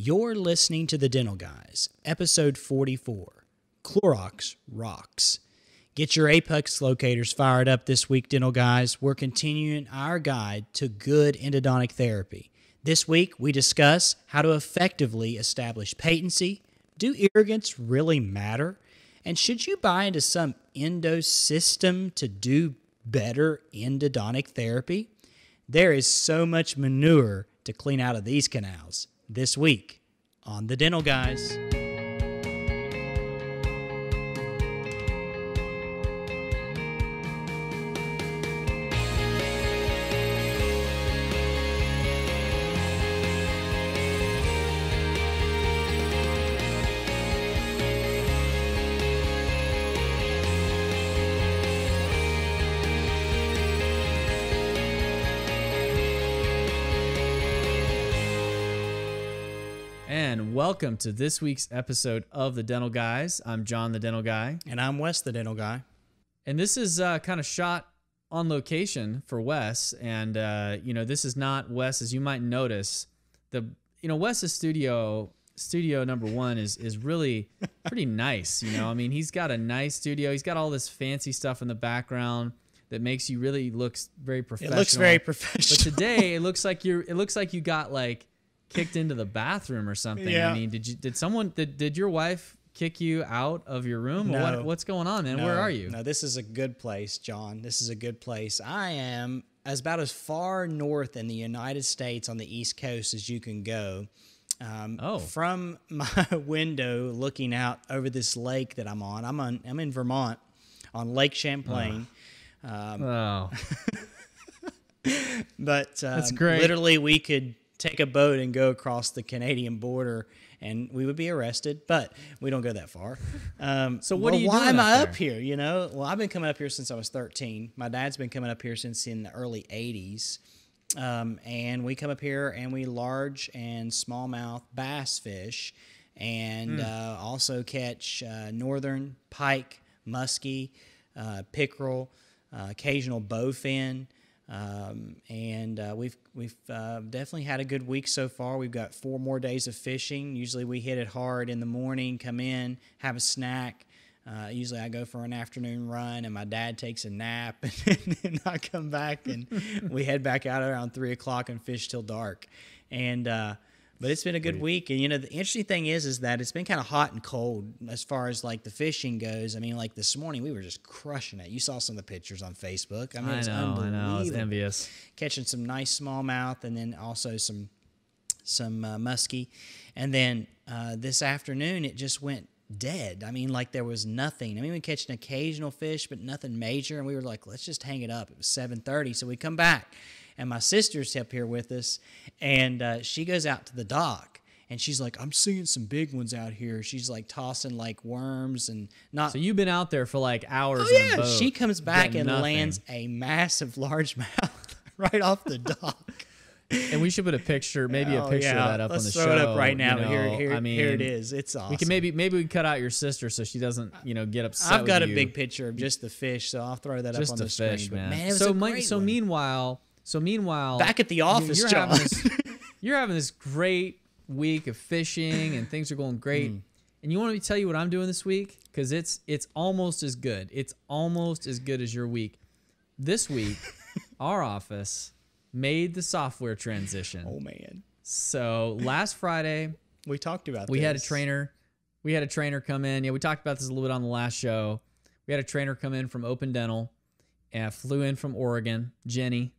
You're listening to The Dental Guys, episode 44 Clorox Rocks. Get your Apex locators fired up this week, Dental Guys. We're continuing our guide to good endodontic therapy. This week, we discuss how to effectively establish patency. Do irrigants really matter? And should you buy into some endo system to do better endodontic therapy? There is so much manure to clean out of these canals this week on The Dental Guys. Welcome to this week's episode of The Dental Guys. I'm John, the Dental Guy. And I'm Wes, the dental guy. And this is uh, kind of shot on location for Wes. And, uh, you know, this is not Wes, as you might notice. The, you know, Wes's studio, studio number one is, is really pretty nice. You know, I mean, he's got a nice studio. He's got all this fancy stuff in the background that makes you really looks very professional. It professional. looks very professional. But today it looks like you're, it looks like you got like kicked into the bathroom or something. Yeah. I mean, did you, did someone, did, did your wife kick you out of your room? No. what, what's going on, man? Where are you? No, this is a good place, John. This is a good place. I am as about as far north in the United States on the East Coast as you can go. Um, Oh. From my window, looking out over this lake that I'm on, I'm on. I'm in Vermont, on Lake Champlain. Um, Oh, But um, That's great. Literally, we could take a boat and go across the Canadian border, and we would be arrested. But we don't go that far. Um, So what well, are you why am up I up here? You know, well, I've been coming up here since I was 13. My dad's been coming up here since in the early 80s. Um, and we come up here and we large and smallmouth bass fish, and Hmm. uh, also catch uh, northern pike, muskie, uh, pickerel, uh, occasional bowfin. Um, and uh, we've we've uh, definitely had a good week so far. We've got four more days of fishing. Usually we hit it hard in the morning, come in, have a snack. Uh, usually I go for an afternoon run, and my dad takes a nap, and then I come back and we head back out around three o'clock and fish till dark. And uh, but it's been a good week, and you know the interesting thing is, is that it's been kind of hot and cold as far as like the fishing goes. I mean, like this morning we were just crushing it. You saw some of the pictures on Facebook. I mean, I it's know, I know. I was envious. Catching some nice smallmouth, and then also some some uh, muskie, and then uh, this afternoon it just went dead. I mean, like there was nothing. I mean, we catch an occasional fish, but nothing major. And we were like, let's just hang it up. It was seven thirty, so we come back, and my sister's up here with us, and uh, she goes out to the dock. And she's like, I'm seeing some big ones out here. She's like tossing like worms and not. So you've been out there for like hours. oh yeah, she comes back and nothing. lands a massive largemouth right off the dock. And we should put a picture, maybe a Oh, picture yeah. of that up Let's on the throw show. it up right now. here, know. here, I mean, here it is. It's awesome. We can maybe maybe we cut out your sister so she doesn't you know get upset. I've got a you. big picture of just the fish, so I'll throw that just up on a the fish, screen. man. Man, it was so great so meanwhile, so meanwhile, back at the office, you're John. having this, you're having this great week of fishing and things are going great. Mm. And you want me to tell you what I'm doing this week? Because it's it's almost as good. It's almost as good as your week. This week, our office made the software transition. oh man, So last Friday, we talked about. we had a trainer. We had a trainer come in. Yeah, we talked about this a little bit on the last show. We had a trainer come in from Open Dental, and flew in from Oregon, Jenny,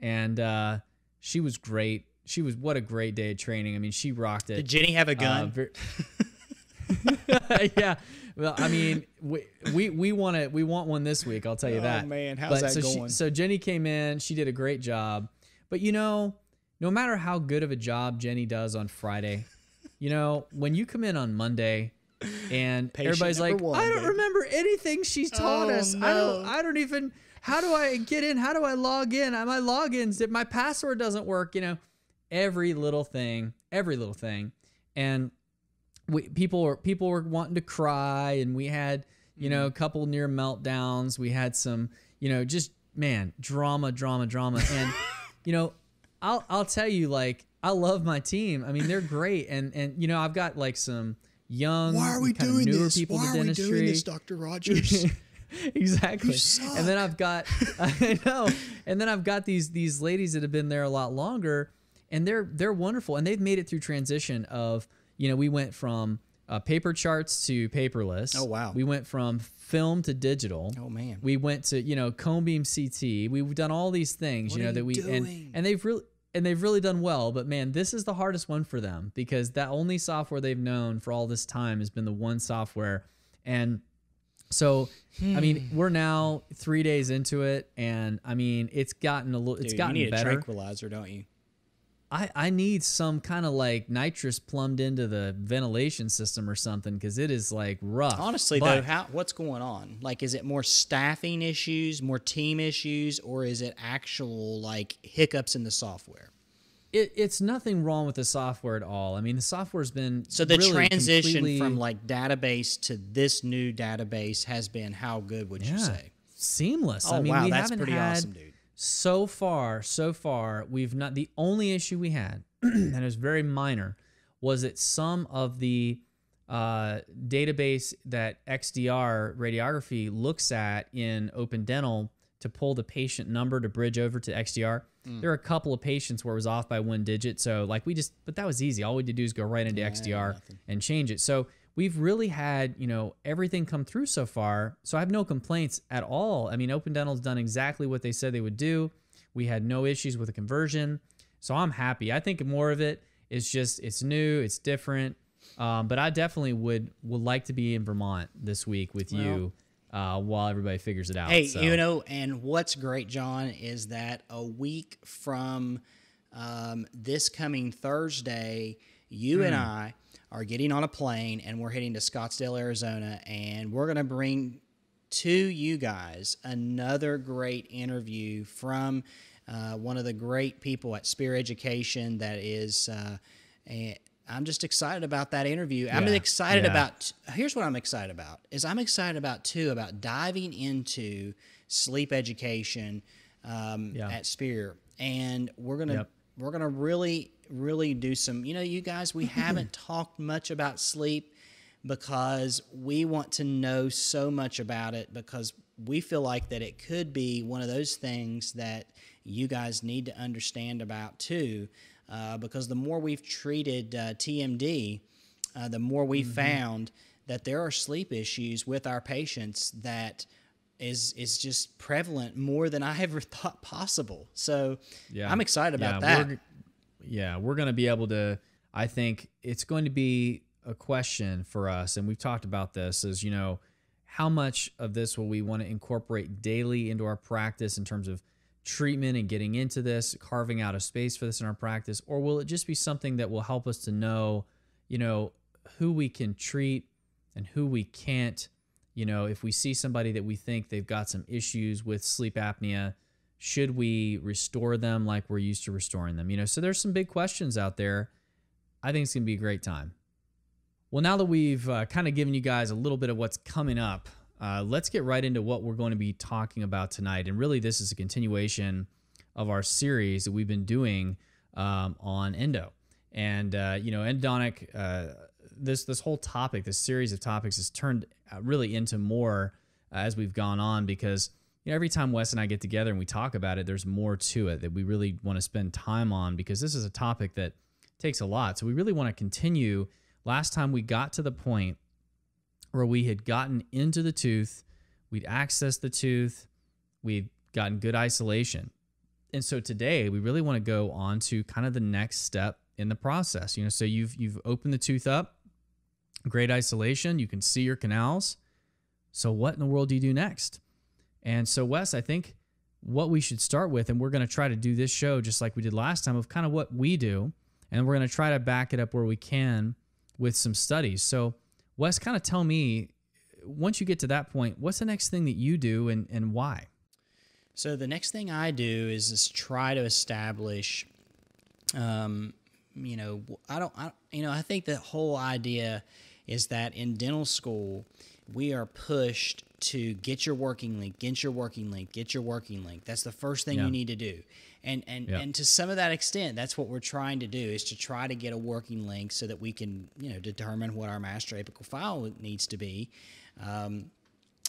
and uh, she was great. She was what a great day of training. I mean, she rocked it. Did Jenny have a Uh, gun? ver- yeah. Well, I mean, we we, we want to we want one this week. I'll tell you Oh, that. man, how's that so going? She, so Jenny came in. She did a great job. But you know, no matter how good of a job Jenny does on Friday, you know, when you come in on Monday and Patient everybody's like, one, I don't baby." remember anything she's taught Oh, us. I don't I don't even how do I get in? How do I log in? My logins, if my password doesn't work, you know, every little thing, every little thing. And we, people were people were wanting to cry and we had you know mm-hmm. a couple near meltdowns we had some you know just man drama drama drama and you know i'll i'll tell you like I love my team. I mean, they're great, and and you know, I've got like some young, Why are we doing this? people Why are we doing this, Doctor Rogers? exactly. And then I've got I know. And then I've got these these ladies that have been there a lot longer and they're they're wonderful and they've made it through transition of, you know, we went from uh, paper charts to paperless. Oh, wow. We went from film to digital. oh man. We went to, you know, cone beam CT. We've done all these things, What you know, that we doing? and and they've really and they've really done well, but man, this is the hardest one for them because that only software they've known for all this time has been the one software. And so, I mean, Hmm. we're now three days into it, and I mean, it's gotten a little, it's gotten you need better. a tranquilizer, don't you? I, I need some kind of like nitrous plumbed into the ventilation system or something because it is like rough. Honestly, But- though, how what's going on? Like, is it more staffing issues, more team issues, or is it actual like hiccups in the software? It, it's nothing wrong with the software at all. I mean, the software's been So the really transition from like database to this new database has been how good would you say? seamless. Oh I mean, wow, we that's pretty had awesome, dude. so far, so far, we've not. The only issue we had, and it was very minor, was that some of the uh, database that XDR radiography looks at in Open Dental to pull the patient number to bridge over to XDR. Mm. There are a couple of patients where it was off by one digit. So, like, we just, but that was easy. All we had to do is go right into XDR and change it. So, we've really had, you know, everything come through so far. So, I have no complaints at all. I mean, Open Dental's done exactly what they said they would do. We had no issues with the conversion. So, I'm happy. I think more of it is just, it's new, it's different. Um, but I definitely would would like to be in Vermont this week with you uh, while everybody figures it out. Hey, so. you know, and what's great, John, is that a week from um, this coming Thursday, you Hmm. and I are getting on a plane and we're heading to Scottsdale, Arizona, and we're going to bring to you guys another great interview from uh, one of the great people at Spear Education that is. Uh, a, I'm just excited about that interview. I'm excited yeah. about here's what I'm excited about is I'm excited about too about diving into sleep education um, Yeah. at Spear, and we're gonna Yep. we're gonna really really do some. You know, you guys, we haven't talked much about sleep because we want to know so much about it because we feel like that it could be one of those things that you guys need to understand about too uh, because the more we've treated uh, tmd uh, the more we Mm-hmm. found that there are sleep issues with our patients that is is just prevalent more than I ever thought possible. So Yeah. I'm excited about yeah, that. We're, yeah, we're going to be able to. I think it's going to be a question for us, and we've talked about this. Is you know, how much of this will we want to incorporate daily into our practice in terms of treatment and getting into this, carving out a space for this in our practice, or will it just be something that will help us to know, you know, who we can treat and who we can't. You know, if we see somebody that we think they've got some issues with sleep apnea, should we restore them like we're used to restoring them? You know, so there's some big questions out there. I think it's going to be a great time. Well, now that we've uh, kind of given you guys a little bit of what's coming up, uh, let's get right into what we're going to be talking about tonight. And really, this is a continuation of our series that we've been doing um, on endo. And uh, you know, endodontic. Uh, this this whole topic, this series of topics, has turned uh, really into more uh, as we've gone on because you know every time Wes and I get together and we talk about it, there's more to it that we really want to spend time on because this is a topic that takes a lot. So we really want to continue. Last time we got to the point where we had gotten into the tooth, we'd accessed the tooth, we'd gotten good isolation. And so today we really want to go on to kind of the next step in the process. You know, so you've you've opened the tooth up, great isolation, you can see your canals. So what in the world do you do next? And so Wes, I think what we should start with, and we're going to try to do this show just like we did last time, of kind of what we do, and we're going to try to back it up where we can with some studies. So Wes, kind of tell me, once you get to that point, what's the next thing that you do and, and why? So the next thing I do is just try to establish, um, you know, I don't, I, you know, I think the whole idea is that in dental school we are pushed to get your working length, get your working length, get your working length. That's the first thing Yeah. you need to do. And and Yeah. and to some of that extent, that's what we're trying to do is to try to get a working length so that we can you know determine what our master apical file needs to be. Um,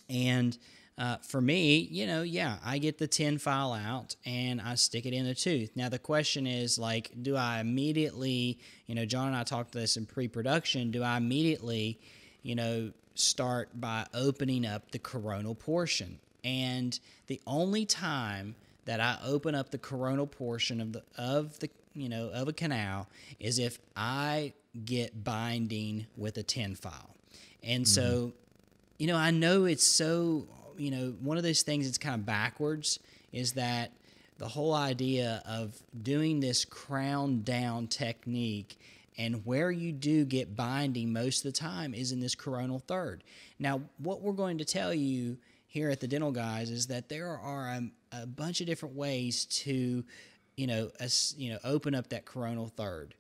and uh, for me, you know, yeah, I get the 10 file out and I stick it in the tooth. Now, the question is like, do I immediately, you know, John and I talked this in pre production, do I immediately, you know, start by opening up the coronal portion? And the only time that I open up the coronal portion of the of the you know of a canal is if I get binding with a 10 file. And so mm-hmm. you know, I know it's so, you know, one of those things that's kind of backwards is that the whole idea of doing this crown down technique and where you do get binding most of the time is in this coronal third. Now, what we're going to tell you here at the Dental Guys is that there are a, a bunch of different ways to, you know, as, you know, open up that coronal third.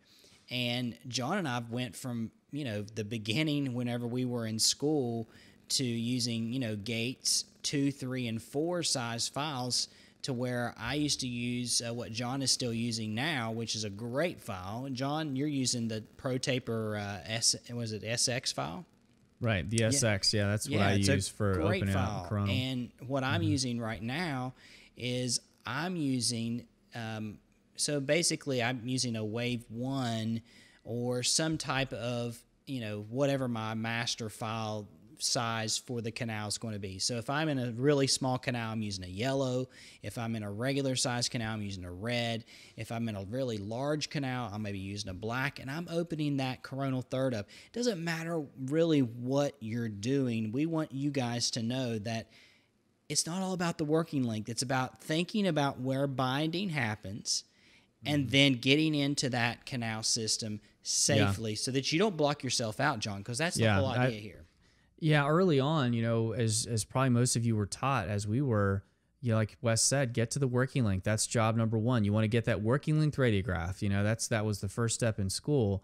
And John and I went from, you know, the beginning whenever we were in school to using, you know, gates two, three, and four size files to where I used to use uh, what John is still using now, which is a great file. John, you're using the ProTaper uh, S, was it SX file? Right. The SX. Yeah, that's what I use for opening file. up Corona. And what I'm using right now is I'm using um, so basically I'm using a Wave One or some type of you know whatever my master file size for the canal is going to be. So if I'm in a really small canal, I'm using a yellow. If I'm in a regular size canal, I'm using a red. If I'm in a really large canal, I'm maybe using a black, and I'm opening that coronal third up. It doesn't matter really what you're doing. We want you guys to know that it's not all about the working length. It's about thinking about where binding happens and mm. then getting into that canal system safely so that you don't block yourself out, John, because that's the Yeah, whole I- idea here. Yeah, early on, you know, as as probably most of you were taught, as we were, you know, like Wes said, get to the working length. That's job number one. You want to get that working length radiograph. You know, that's that was the first step in school.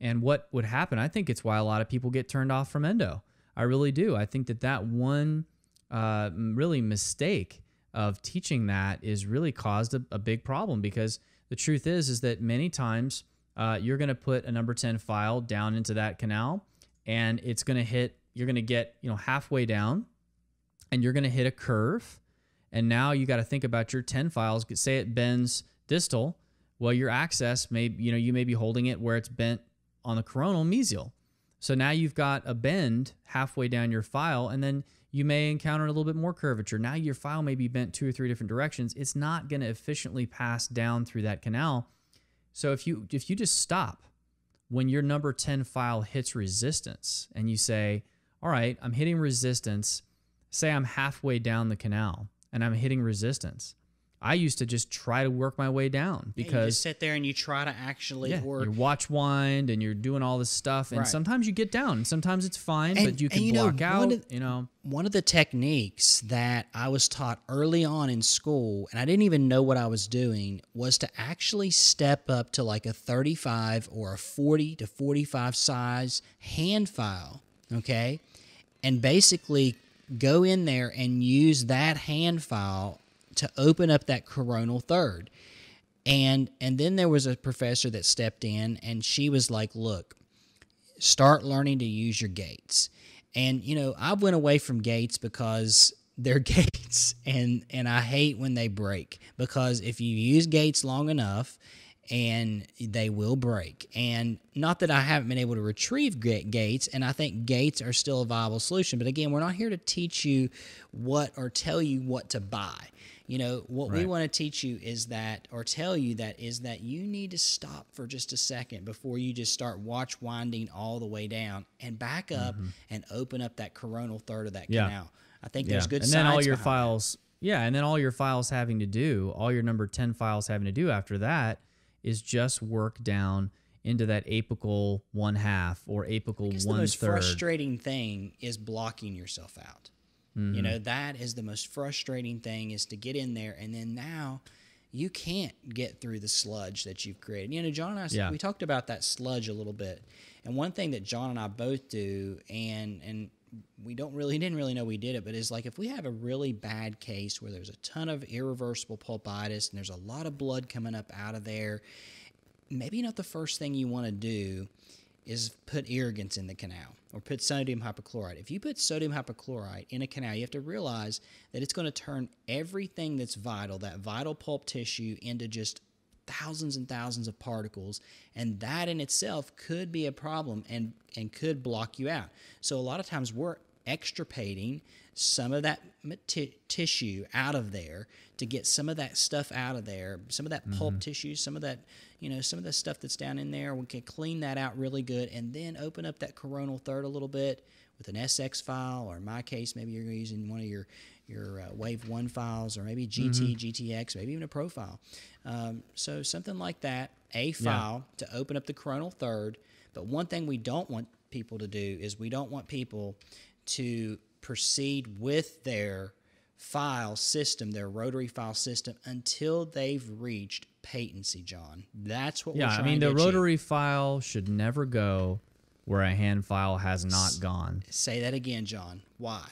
And what would happen? I think it's why a lot of people get turned off from endo. I really do. I think that that one uh, really mistake of teaching that is really caused a, a big problem because the truth is is that many times uh, you're going to put a number 10 file down into that canal and it's going to hit you're going to get you know halfway down and you're going to hit a curve. And now you got to think about your 10 files. Say it bends distal. Well your access may you know you may be holding it where it's bent on the coronal mesial. So now you've got a bend halfway down your file and then you may encounter a little bit more curvature. Now your file may be bent two or three different directions. It's not going to efficiently pass down through that canal. So if you if you just stop when your number 10 file hits resistance and you say, All right, I'm hitting resistance, say I'm halfway down the canal and I'm hitting resistance. I used to just try to work my way down Yeah, you because just sit there and you try to actually yeah, work. you watch wind and you're doing all this stuff, and Right. sometimes you get down, sometimes it's fine, And- but you can you block one out. of- you know, One of the techniques that I was taught early on in school, and I didn't even know what I was doing, was to actually step up to like a 35 or a 40 to 45 size hand file, okay? And basically go in there and use that hand file to open up that coronal third. And and then there was a professor that stepped in and she was like, "Look, start learning to use your gates. And you know, I went away from gates because they're gates and and I hate when they break because if you use gates long enough and they will break. And not that I haven't been able to retrieve gates and I think gates are still a viable solution, but again, we're not here to teach you what or tell you what to buy. You know, what we want to teach you is that, or tell you that, is that you need to stop for just a second before you just start watch winding all the way down and back up and open up that coronal third of that Mm-hmm. Yeah. canal. I think there's good and then all your behind that. files yeah and then all your files having to do all your number 10 files having to do after that is just work down into that apical one half or apical one the most frustrating thing is blocking yourself out. Mm-hmm. You know, that is the most frustrating thing is to get in there and then now you can't get through the sludge that you've created. You know, John and I Yeah. we talked about that sludge a little bit. And one thing that John and I both do and and we don't really didn't really know we did it, but it's like if we have a really bad case where there's a ton of irreversible pulpitis and there's a lot of blood coming up out of there, maybe not the first thing you want to do is put irrigants in the canal or put sodium hypochlorite. If you put sodium hypochlorite in a canal, you have to realize that it's going to turn everything that's vital, that vital pulp tissue, into just thousands and thousands of particles and that in itself could be a problem and and could block you out so a lot of times we're extirpating some of that t- tissue out of there to get some of that stuff out of there some of that pulp mm-hmm. tissue some of that you know some of the stuff that's down in there we can clean that out really good and then open up that coronal third a little bit with an sx file or in my case maybe you're using one of your your uh, Wave 1 files or maybe GT, mm-hmm. GTX, maybe even a profile. Um, so something like that, a file yeah. to open up the coronal third. But one thing we don't want people to do is we don't want people to proceed with their file system, their rotary file system, until they've reached patency, John. That's what yeah, I mean, the rotary file should never go where a hand file has not S- gone. Say that again, John. Why?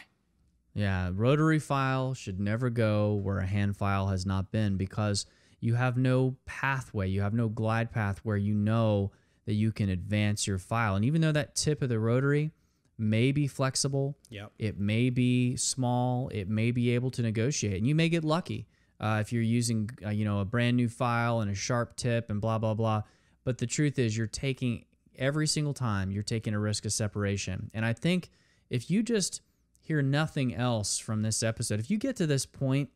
Yeah, rotary file should never go where a hand file has not been because you have no pathway, you have no glide path where you know that you can advance your file. And even though that tip of the rotary may be flexible, yep. it may be small, it may be able to negotiate, and you may get lucky uh, if you're using uh, you know a brand new file and a sharp tip and blah blah blah. But the truth is, you're taking every single time you're taking a risk of separation. And I think if you just hear nothing else from this episode. If you get to this point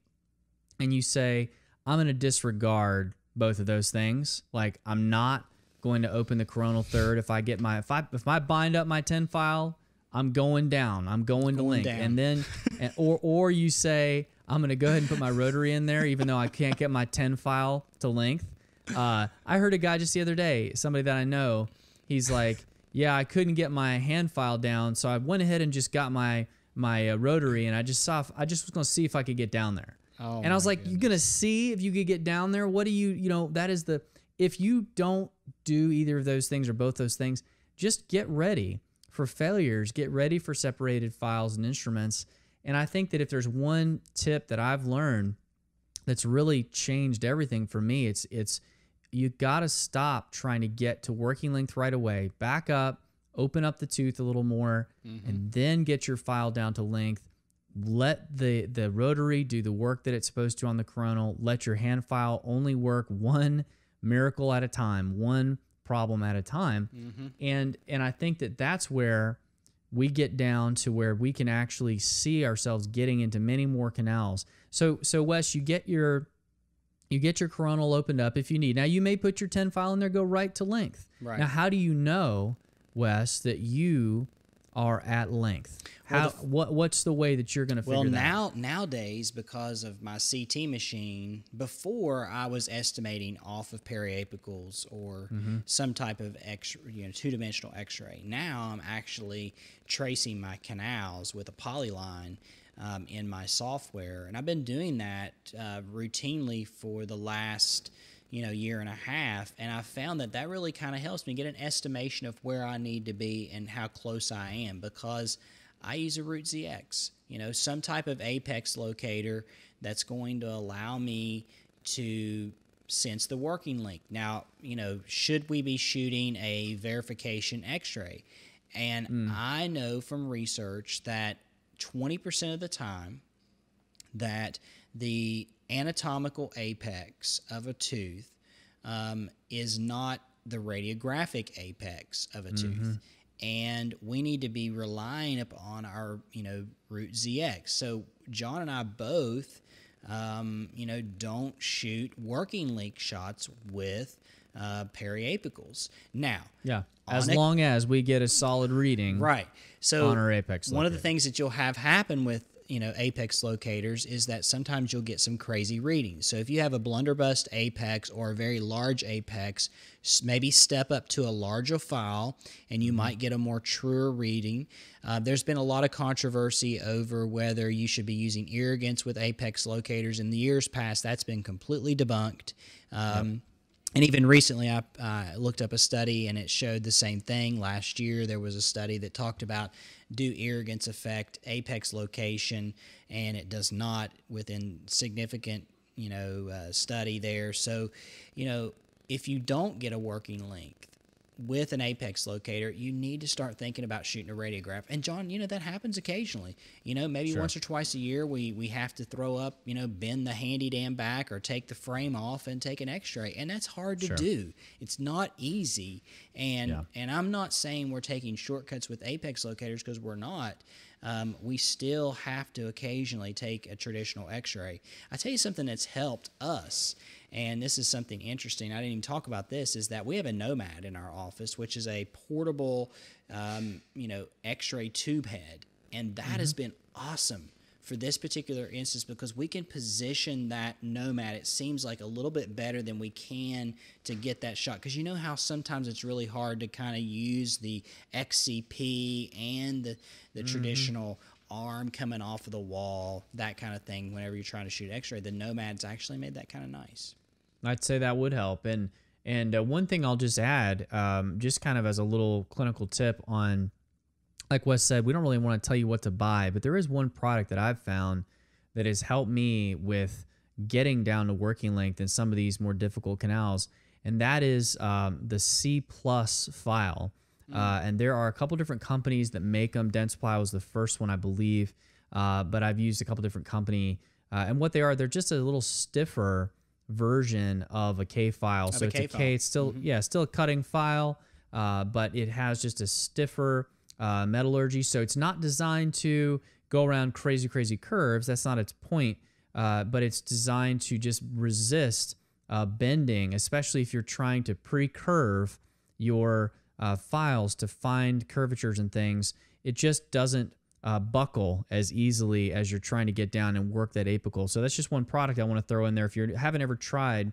and you say, I'm going to disregard both of those things, like I'm not going to open the coronal third if I get my if I if I bind up my 10 file, I'm going down. I'm going, going to link. Down. And then and, or or you say I'm going to go ahead and put my rotary in there even though I can't get my 10 file to length. Uh, I heard a guy just the other day, somebody that I know, he's like, "Yeah, I couldn't get my hand file down, so I went ahead and just got my my uh, rotary, and I just saw. If, I just was gonna see if I could get down there. Oh and I was like, goodness. "You're gonna see if you could get down there. What do you? You know, that is the. If you don't do either of those things or both those things, just get ready for failures. Get ready for separated files and instruments. And I think that if there's one tip that I've learned that's really changed everything for me, it's it's you got to stop trying to get to working length right away. Back up, open up the tooth a little more, mm-hmm. and then get your file down to length. Let the, the rotary do the work that it's supposed to on the coronal. Let your hand file only work one miracle at a time, one problem at a time. Mm-hmm. And and I think that that's where we get down to where we can actually see ourselves getting into many more canals. So so Wes, you get your you get your coronal opened up if you need. Now you may put your 10 file in there, go right to length. Right. Now how do you know Wes, that you are at length? How well, what what's the way that you're going to figure well, now nowadays because of my CT machine, before I was estimating off of periapicals or mm-hmm. some type of X, you know, two dimensional X-ray. Now I'm actually tracing my canals with a polyline. Um, in my software, and I've been doing that uh, routinely for the last you know year and a half and i found that that really kind of helps me get an estimation of where i need to be and how close i am because i use a root zx you know some type of apex locator that's going to allow me to sense the working length now you know should we be shooting a verification x-ray and mm. i know from research that 20% of the time that the anatomical apex of a tooth um, is not the radiographic apex of a mm-hmm. tooth and we need to be relying upon our you know root zx so john and i both um, you know don't shoot working length shots with uh, periapicals. Now yeah as long as we get a solid reading right. So on our apex one of the things that you'll have happen with you know apex locators is that sometimes you'll get some crazy readings. So if you have a blunderbuss apex or a very large apex, maybe step up to a larger file and you might get a more truer reading. Uh, there's been a lot of controversy over whether you should be using irrigants with apex locators in the years past. That's been completely debunked. Um, yep and even recently, I uh, looked up a study and it showed the same thing. Last year, there was a study that talked about do irrigants affect apex location, and it does not within significant you know uh, study there. So, you know, if you don't get a working length with an apex locator, you need to start thinking about shooting a radiograph. And John, you know that happens occasionally. You know, maybe Sure. once or twice a year, we we have to throw up, you know, bend the handy dam back or take the frame off and take an X-ray, and that's hard to Sure. do. It's not easy, and Yeah. and I'm not saying we're taking shortcuts with apex locators because we're not. Um, we still have to occasionally take a traditional X-ray. I tell you something that's helped us, and this is something interesting. I didn't even talk about this. Is that we have a Nomad in our office, which is a portable, um, you know, X-ray tube head, and that has been awesome for this particular instance because we can position that nomad it seems like a little bit better than we can to get that shot because you know how sometimes it's really hard to kind of use the xcp and the, the traditional arm coming off of the wall that kind of thing whenever you're trying to shoot x-ray the nomad's actually made that kind of nice I'd say that would help. And and uh, one thing I'll just add, um, just kind of as a little clinical tip on, like Wes said, we don't really want to tell you what to buy, but there is one product that I've found that has helped me with getting down to working length in some of these more difficult canals, and that is um, the C plus file. Uh, and there are a couple different companies that make them. Dentsply was the first one, I believe, uh, but I've used a couple different company. Uh, and what they are, they're just a little stiffer version of a K file. so a it's a. K. It's still yeah, still a cutting file, uh, but it has just a stiffer uh, metallurgy. So it's not designed to go around crazy crazy curves. That's not its point. Uh, but it's designed to just resist uh, bending, especially if you're trying to pre-curve your uh, files to find curvatures and things. It just doesn't uh, buckle as easily as you're trying to get down and work that apical. So that's just one product I want to throw in there. If you haven't ever tried,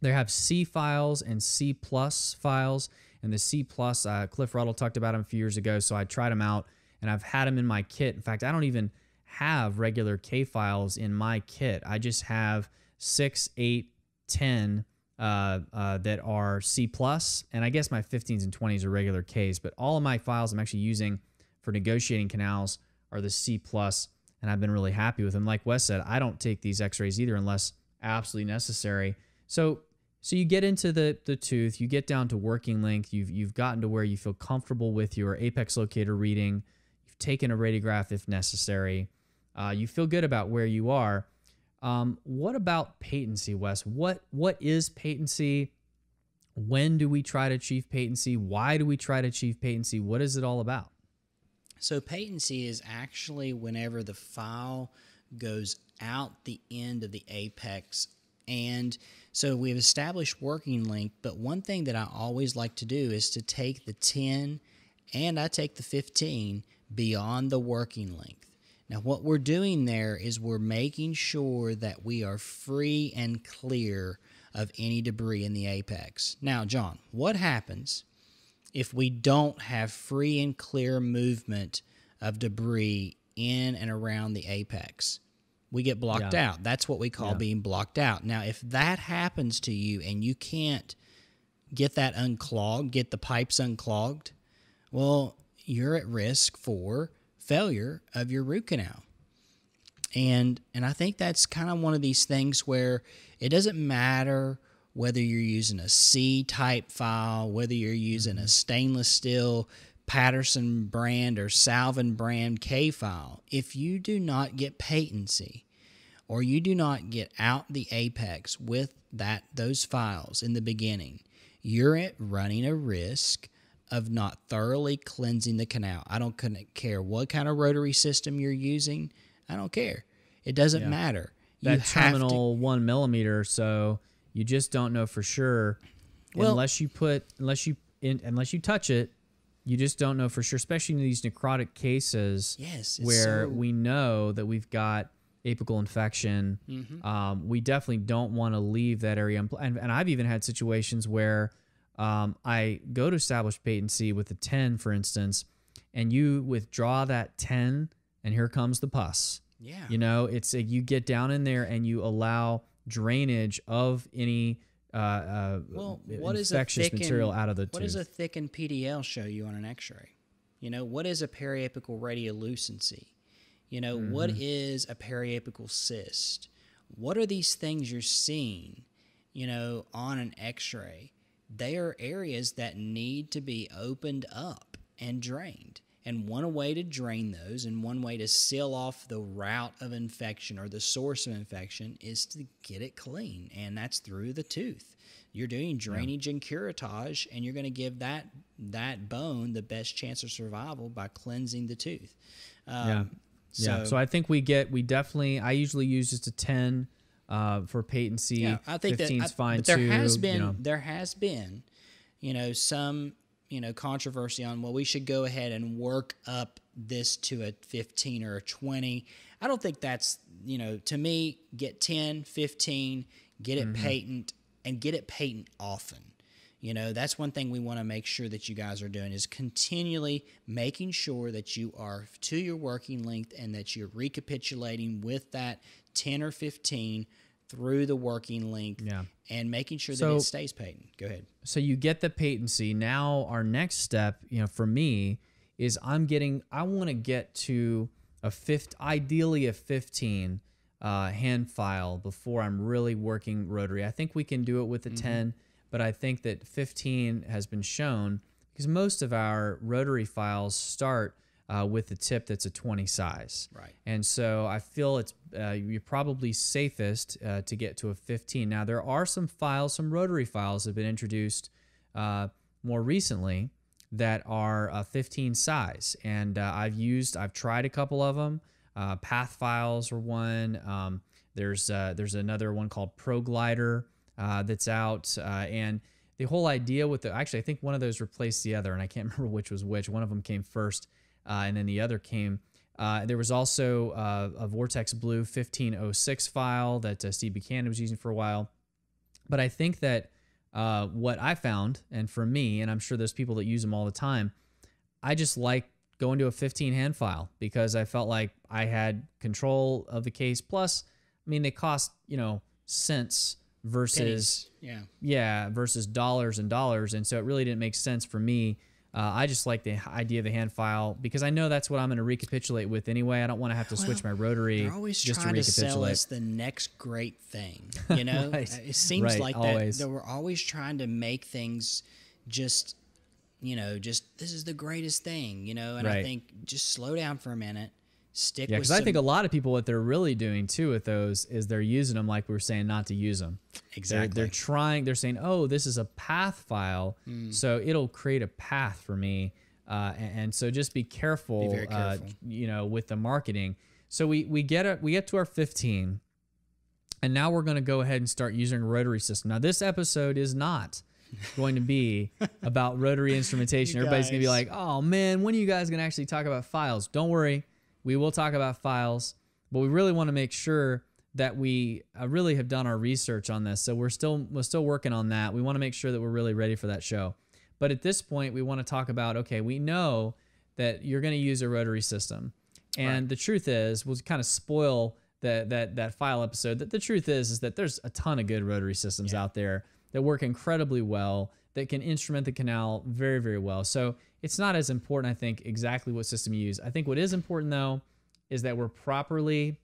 they have C files and C plus files. And the C plus, uh, Cliff Ruddle talked about them a few years ago. So I tried them out and I've had them in my kit. In fact, I don't even have regular K files in my kit. I just have six, eight, 10 uh, uh, that are C plus, and I guess my 15s and 20s are regular Ks. But all of my files I'm actually using for negotiating canals are the C plus, and I've been really happy with them. Like Wes said, I don't take these X-rays either unless absolutely necessary. So so you get into the the tooth, you get down to working length, you've you've gotten to where you feel comfortable with your apex locator reading, you've taken a radiograph if necessary, uh, you feel good about where you are. Um, what about patency, Wes? What what is patency? When do we try to achieve patency? Why do we try to achieve patency? What is it all about? So patency is actually whenever the file goes out the end of the apex. And so we've established working length, but one thing that I always like to do is to take the 10 and I take the 15 beyond the working length. Now, what we're doing there is we're making sure that we are free and clear of any debris in the apex. Now, John, what happens if we don't have free and clear movement of debris in and around the apex. We get blocked Yeah. out. That's what we call Yeah. being blocked out. Now, if that happens to you and you can't get that unclogged, get the pipes unclogged, well, you're at risk for failure of your root canal. And and I think that's kind of one of these things where it doesn't matter whether you're using a C type file, whether you're using a mm-hmm. stainless steel Patterson brand or Salvin brand K file. If you do not get patency or you do not get out the apex with that those files in the beginning, you're at running a risk of not thoroughly cleansing the canal. I don't care what kind of rotary system you're using. I don't care. It doesn't Yeah. matter. You That have to- terminal one millimeter, or so you just don't know for sure Well- unless you put unless you in, unless you touch it. You just don't know for sure, especially in these necrotic cases Yes, where so- we know that we've got apical infection. Mm-hmm. Um, we definitely don't want to leave that area. And, and I've even had situations where um, I go to establish patency with a 10, for instance, and you withdraw that 10, and here comes the pus. Yeah. You know, it's a, you get down in there and you allow drainage of any uh, uh, Well, what is a infectious material out of the What tooth. does a thickened PDL show you on an X-ray? You know, what is a periapical radiolucency? You know, what Mm-hmm. is a periapical cyst? What are these things you're seeing? You know, on an X-ray, they are areas that need to be opened up and drained. And one way to drain those and one way to seal off the route of infection or the source of infection is to get it clean, and that's through the tooth. You're doing drainage and curettage, and you're going to give that that bone the best chance of survival by cleansing the tooth. Um, yeah. yeah. So I think we get we definitely I usually use just a ten uh, for patency. Yeah, I think that I- fine but there too. has you been know. there has been, you know, some you know controversy on well we should go ahead and work up this to a 15 or a 20. I don't think that's you know to me get 10, 15, get it Mm-hmm. patent and get it patent often. You know, that's one thing we want to make sure that you guys are doing is continually making sure that you are to your working length and that you're recapitulating with that 10 or 15 through the working length Yeah. and making sure that it stays patent. Go ahead. so you get the patency. Now our next step, you know, for me is I'm getting I want to get to a fifth ideally a 15 uh, hand file before I'm really working rotary. I think we can do it with a 10, but I think that 15 has been shown because most of our rotary files start uh, with a tip that's a 20 size. Right. And so I feel it's uh, you're probably safest uh, to get to a 15. Now there are some files, some rotary files have been introduced uh, more recently that are a 15 size, and uh, I've used, I've tried a couple of them. Uh, Path files are one. Um, there's uh, there's another one called ProGlider uh, that's out, uh, and the whole idea with the actually I think one of those replaced the other, and I can't remember which was which. One of them came first, uh, and then the other came. Uh, there was also uh, a Vortex Blue 1506 file that uh, Steve Buchanan was using for a while. But I think that uh, what I found, and for me, and I'm sure there's people that use them all the time, I just like going to a 15 hand file because I felt like I had control of the case. Plus, I mean, they cost, you know, cents versus Pennies. Yeah. yeah versus dollars and dollars and so it really didn't make sense for me uh, i just like the idea of the hand file because i know that's what i'm going to recapitulate with anyway i don't want to have to switch my rotary They're always just trying to to, sell us the next great thing. You know, Right. it seems Right, like always. that, that we're always trying to make things just, you know, just this is the greatest thing. You know, and I think just slow down for a minute, stick yeah because i think a lot of people what they're really doing too with those is they're using them like we were saying not to use them exactly. They're, they're trying. They're saying, "Oh, this is a path file, Hmm. so it'll create a path for me." Uh, and, and so just be careful, Be very Uh, careful. you know, with the marketing. So we we get it. We get to our 15, and now we're going to go ahead and start using a rotary system. Now this episode is not going to be about rotary instrumentation. Everybody's going to be like, "Oh man, when are you guys going to actually talk about files?" Don't worry, we will talk about files, but we really want to make sure that we uh, really have done our research on this. So we're still we're still working on that. We want to make sure that we're really ready for that show. But at this point, we want to talk about okay, we know that you're going to use a rotary system, and the truth is, we'll kind of spoil that that that file episode. That the truth is is that there's a ton of good rotary systems out there that work incredibly well that can instrument the canal very very well. So it's not as important, I think, exactly what system you use. I think what is important though is that we're properly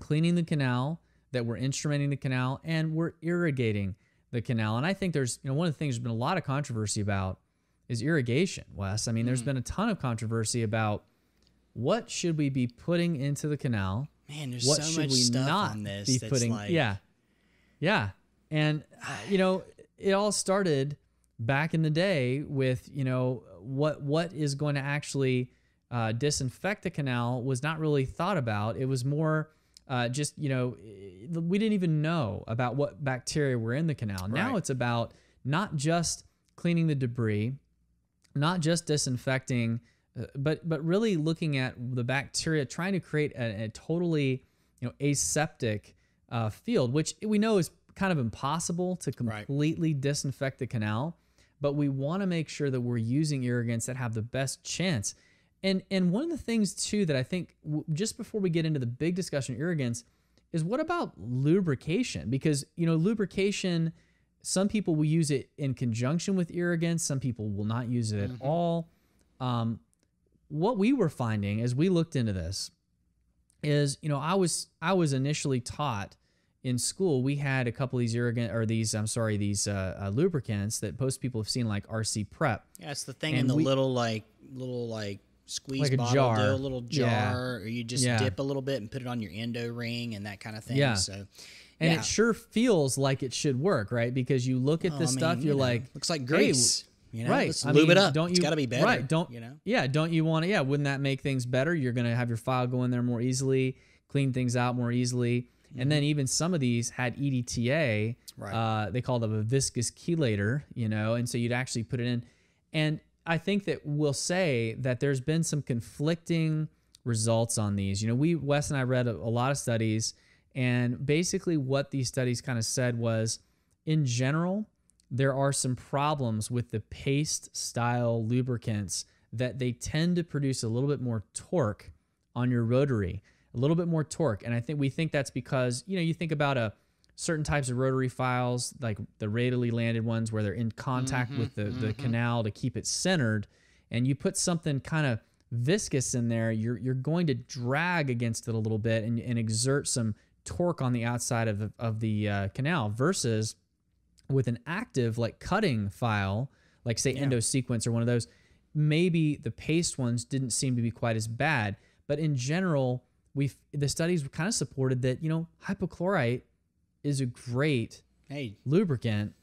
cleaning the canal, that we're instrumenting the canal, and we're irrigating the canal. And I think there's, you know, one of the things there's been a lot of controversy about is irrigation, Wes. I mean, there's been a ton of controversy about what should we be putting into the canal? Man, there's What so should much we stuff not on this be that's putting? like, yeah, yeah, and uh, you know, it all started back in the day with you know what what is going to actually uh, disinfect the canal was not really thought about. It was more uh, just you know eh, we didn't even know about what bacteria were in the canal. Now it's about not just cleaning the debris, not just disinfecting, uh, but but really looking at the bacteria, trying to create a, a totally you know aseptic uh, field, which we know is kind of impossible to Right. completely disinfect the canal. But we want to make sure that we're using irrigants that have the best chance. And and one of the things too that I think w- just before we get into the big discussion of irrigants is what about lubrication? Because you know lubrication some people will use it in conjunction with irrigants. Some people will not use it at all. Um, what we were finding as we looked into this is, you know, I was I was initially taught in school we had a couple of these irrigant or these I'm sorry these uh, uh, lubricants that most people have seen like RC Prep. Yeah, it's the thing And in the we- little like little like squeeze Like a bottle jar. deal, little Yeah. jar, or you just Yeah. dip a little bit and put it on your endo ring and that kind of thing. Yeah. So, And yeah. it sure feels like it should work, right? Because you look at Well, this mean, stuff, you you're know, like, looks like hey, grease. you know, right. Let's I lube mean, it up. Don't it's you, got to be better. Right. Don't you know? Yeah. Don't you want to? Yeah. Wouldn't that make things better? You're gonna have your file go in there more easily, clean things out more easily, and then even some of these had EDTA. Right. Uh, they called them a viscous chelator, you know, and so you'd actually put it in, and I think that we'll say that there's been some conflicting results on these. You know, we Wes and I read a, a lot of studies, and basically what these studies kind of said was, in general, there are some problems with the paste style lubricants that they tend to produce a little bit more torque on your rotary, a little bit more torque. And I think we think that's because, you know, you think about a certain types of rotary files, like the radially landed ones where they're in contact mm-hmm, with the, the mm-hmm. canal to keep it centered, and you put something kind of viscous in there, you're you're going to drag against it a little bit and, and exert some torque on the outside of the, of the uh, canal versus with an active like cutting file, like say EndoSequence or one of those, maybe the paste ones didn't seem to be quite as bad. But in general, we've the studies kind of supported that you know hypochlorite is a great Hey, lubricant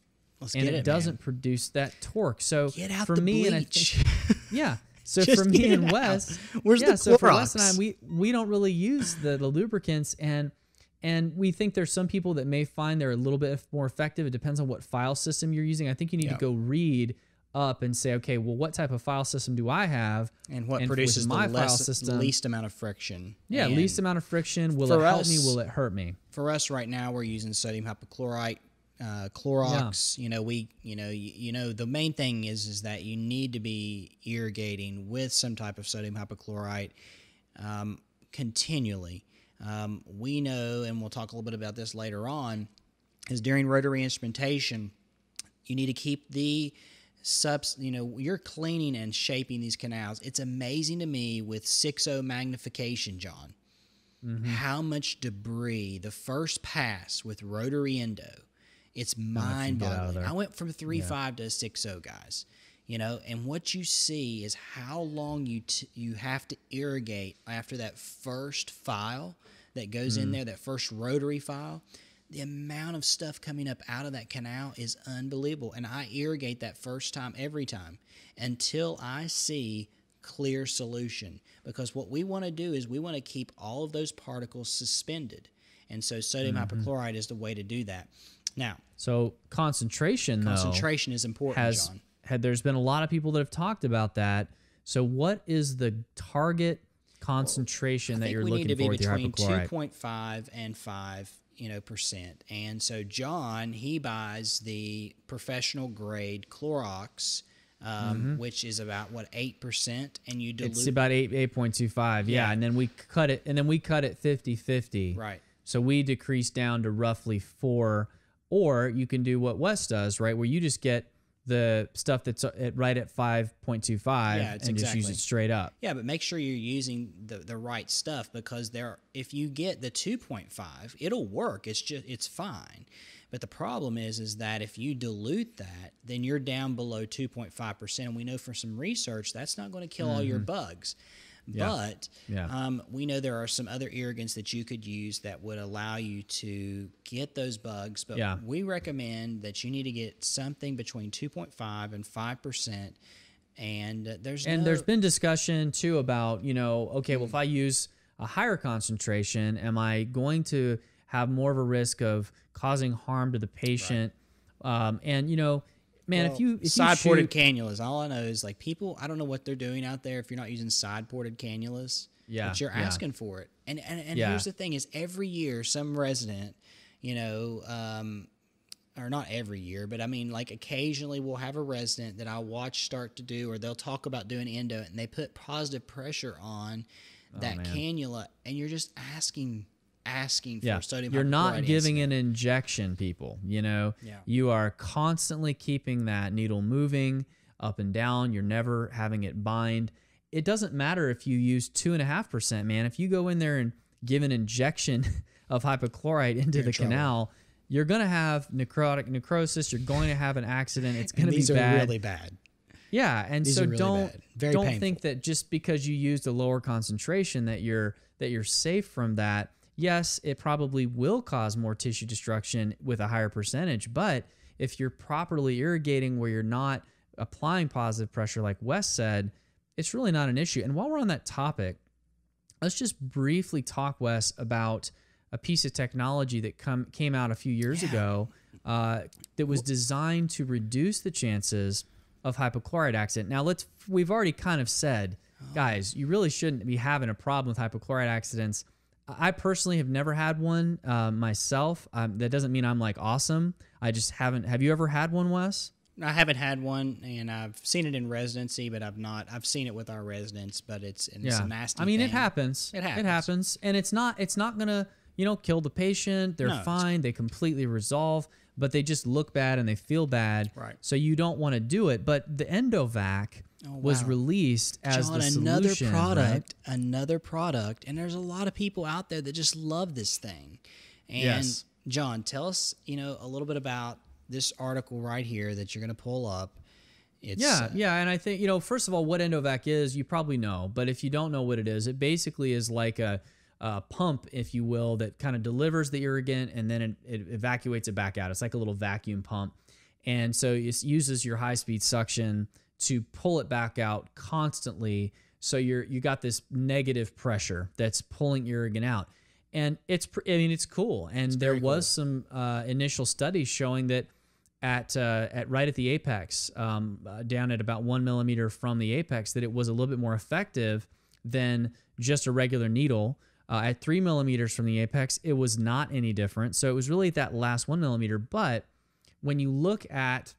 and it, it, doesn't produce that torque. So for me and I bleach. think, yeah. So for me and. Wes, Where's yeah, the so for Wes and I, we we don't really use the, the lubricants and and we think there's some people that may find they're a little bit more effective. It depends on what file system you're using. I think you need Yeah. to go read up and say, okay, well, what type of file system do I have? and what and produces my the file system- least amount of friction. Yeah, And least amount of friction. Will it help me? Will it hurt me? for us right now we're using sodium hypochlorite uh, clorox you know we you know you, you know the main thing is is that you need to be irrigating with some type of sodium hypochlorite um, continually um, we know and we'll talk a little bit about this later on is during rotary instrumentation you need to keep the subs you know you're cleaning and shaping these canals. It's amazing to me with 6.0 magnification john how much debris the first pass with rotary endo it's mind get out of boggling i went from 3.5 to 6.0 guys you know and what you see is how long you t- you have to irrigate after that first file that goes Mm. in there that first rotary file the amount of stuff coming up out of that canal is unbelievable and i irrigate that first time every time until i see clear solution because what we want to do is we want to keep all of those particles suspended and so sodium Mm-hmm. hypochlorite is the way to do that now So concentration, though, concentration is important has john had there's been a lot of people that have talked about that. So what is the target concentration I that you're we looking need to be for between 2.5 and 5 you know percent and so john he buys the professional grade clorox um, which is about what 8% and you dilute Mm-hmm. It's about eight eight point two five. Yeah. Yeah. and then we cut it, and then we cut it 50-50. right So we decrease down to roughly four, or you can do what Wes does, right, where you just get the stuff that's uh, at, right at five point two five Yeah, it's and just use it straight up. Yeah, but make sure you're using the, the right stuff because there if you get the 2.5, it'll work. It's just it's fine. But the problem is is that if you dilute that, then you're down below 2.5% and we know from some research that's not going to kill all your mm-hmm. bugs. But Mm-hmm. Yeah. um, we know there are some other irrigants that you could use that would allow you to get those bugs. But Yeah. we recommend that you need to get something between 2.5 and 5%. And uh, there's And no, there's been discussion too about, you know, okay, well, if I use a higher concentration, am I going to have more of a risk of causing harm to the patient? Um, and you know, man, if you if side you shoot, ported cannulas, all I know is like people. I don't know what they're doing out there if you're not using side ported cannulas. Yeah, but you're yeah. asking for it. And and, and Yeah. here's the thing: is every year some resident, you know, um, or not every year, but I mean, like occasionally we'll have a resident that I watch start to do, or they'll talk about doing endo, and they put positive pressure on Oh, that cannula, and you're just asking asking for yeah. sodium You're not giving incident. an injection, people. You know, Yeah. you are constantly keeping that needle moving up and down. You're never having it bind. It doesn't matter if you use two and a half percent, man. If you go in there and give an injection of hypochlorite into the canal, you're gonna have necrotic necrosis. You're going to have an accident. It's gonna be bad. really bad. Yeah, and These so really don't. Very don't painful. think that just because you used a lower concentration that you're that you're safe from that. Yes, it probably will cause more tissue destruction with a higher percentage, but if you're properly irrigating where you're not applying positive pressure like Wes said, it's really not an issue. And while we're on that topic, let's just briefly talk Wes about a piece of technology that come came out a few years ago uh, that was designed to reduce the chances of hypochlorite accident. Now let's we've already kind of said, guys, you really shouldn't be having a problem with hypochlorite accidents. I personally have never had one uh, myself. Um, that doesn't mean I'm like awesome. I just haven't. Have you ever had one, Wes? I haven't had one, and I've seen it in residency, but I've not. I've seen it with our residents, but it's and it's a nasty. I mean, it happens. It happens. It happens, and it's not. It's not gonna, you know, kill the patient. They're No, fine. They completely resolve, but they just look bad and they feel bad. Right. So you don't want to do it. But the Endovac Oh, wow. released as John, the another solution. right? product, another product, and there's a lot of people out there that just love this thing. And Yes. John, tell us, you know, a little bit about this article right here that you're going to pull up. It's, Yeah, uh, yeah, and I think you know. First of all, what Endovac is, you probably know, but if you don't know what it is, it basically is like a, a pump, if you will, that kind of delivers the irrigant and then it, it evacuates it back out. It's like a little vacuum pump, and so it uses your high speed suction to pull it back out constantly. So you're you got this negative pressure that's pulling irrigant out, and it's I mean it's cool. And there very was some uh, initial studies showing that at uh, at right at the apex, um, uh, down at about one millimeter from the apex, that it was a little bit more effective than just a regular needle. Uh, at three millimeters from the apex, it was not any different. So it was really that last one millimeter. But when you look at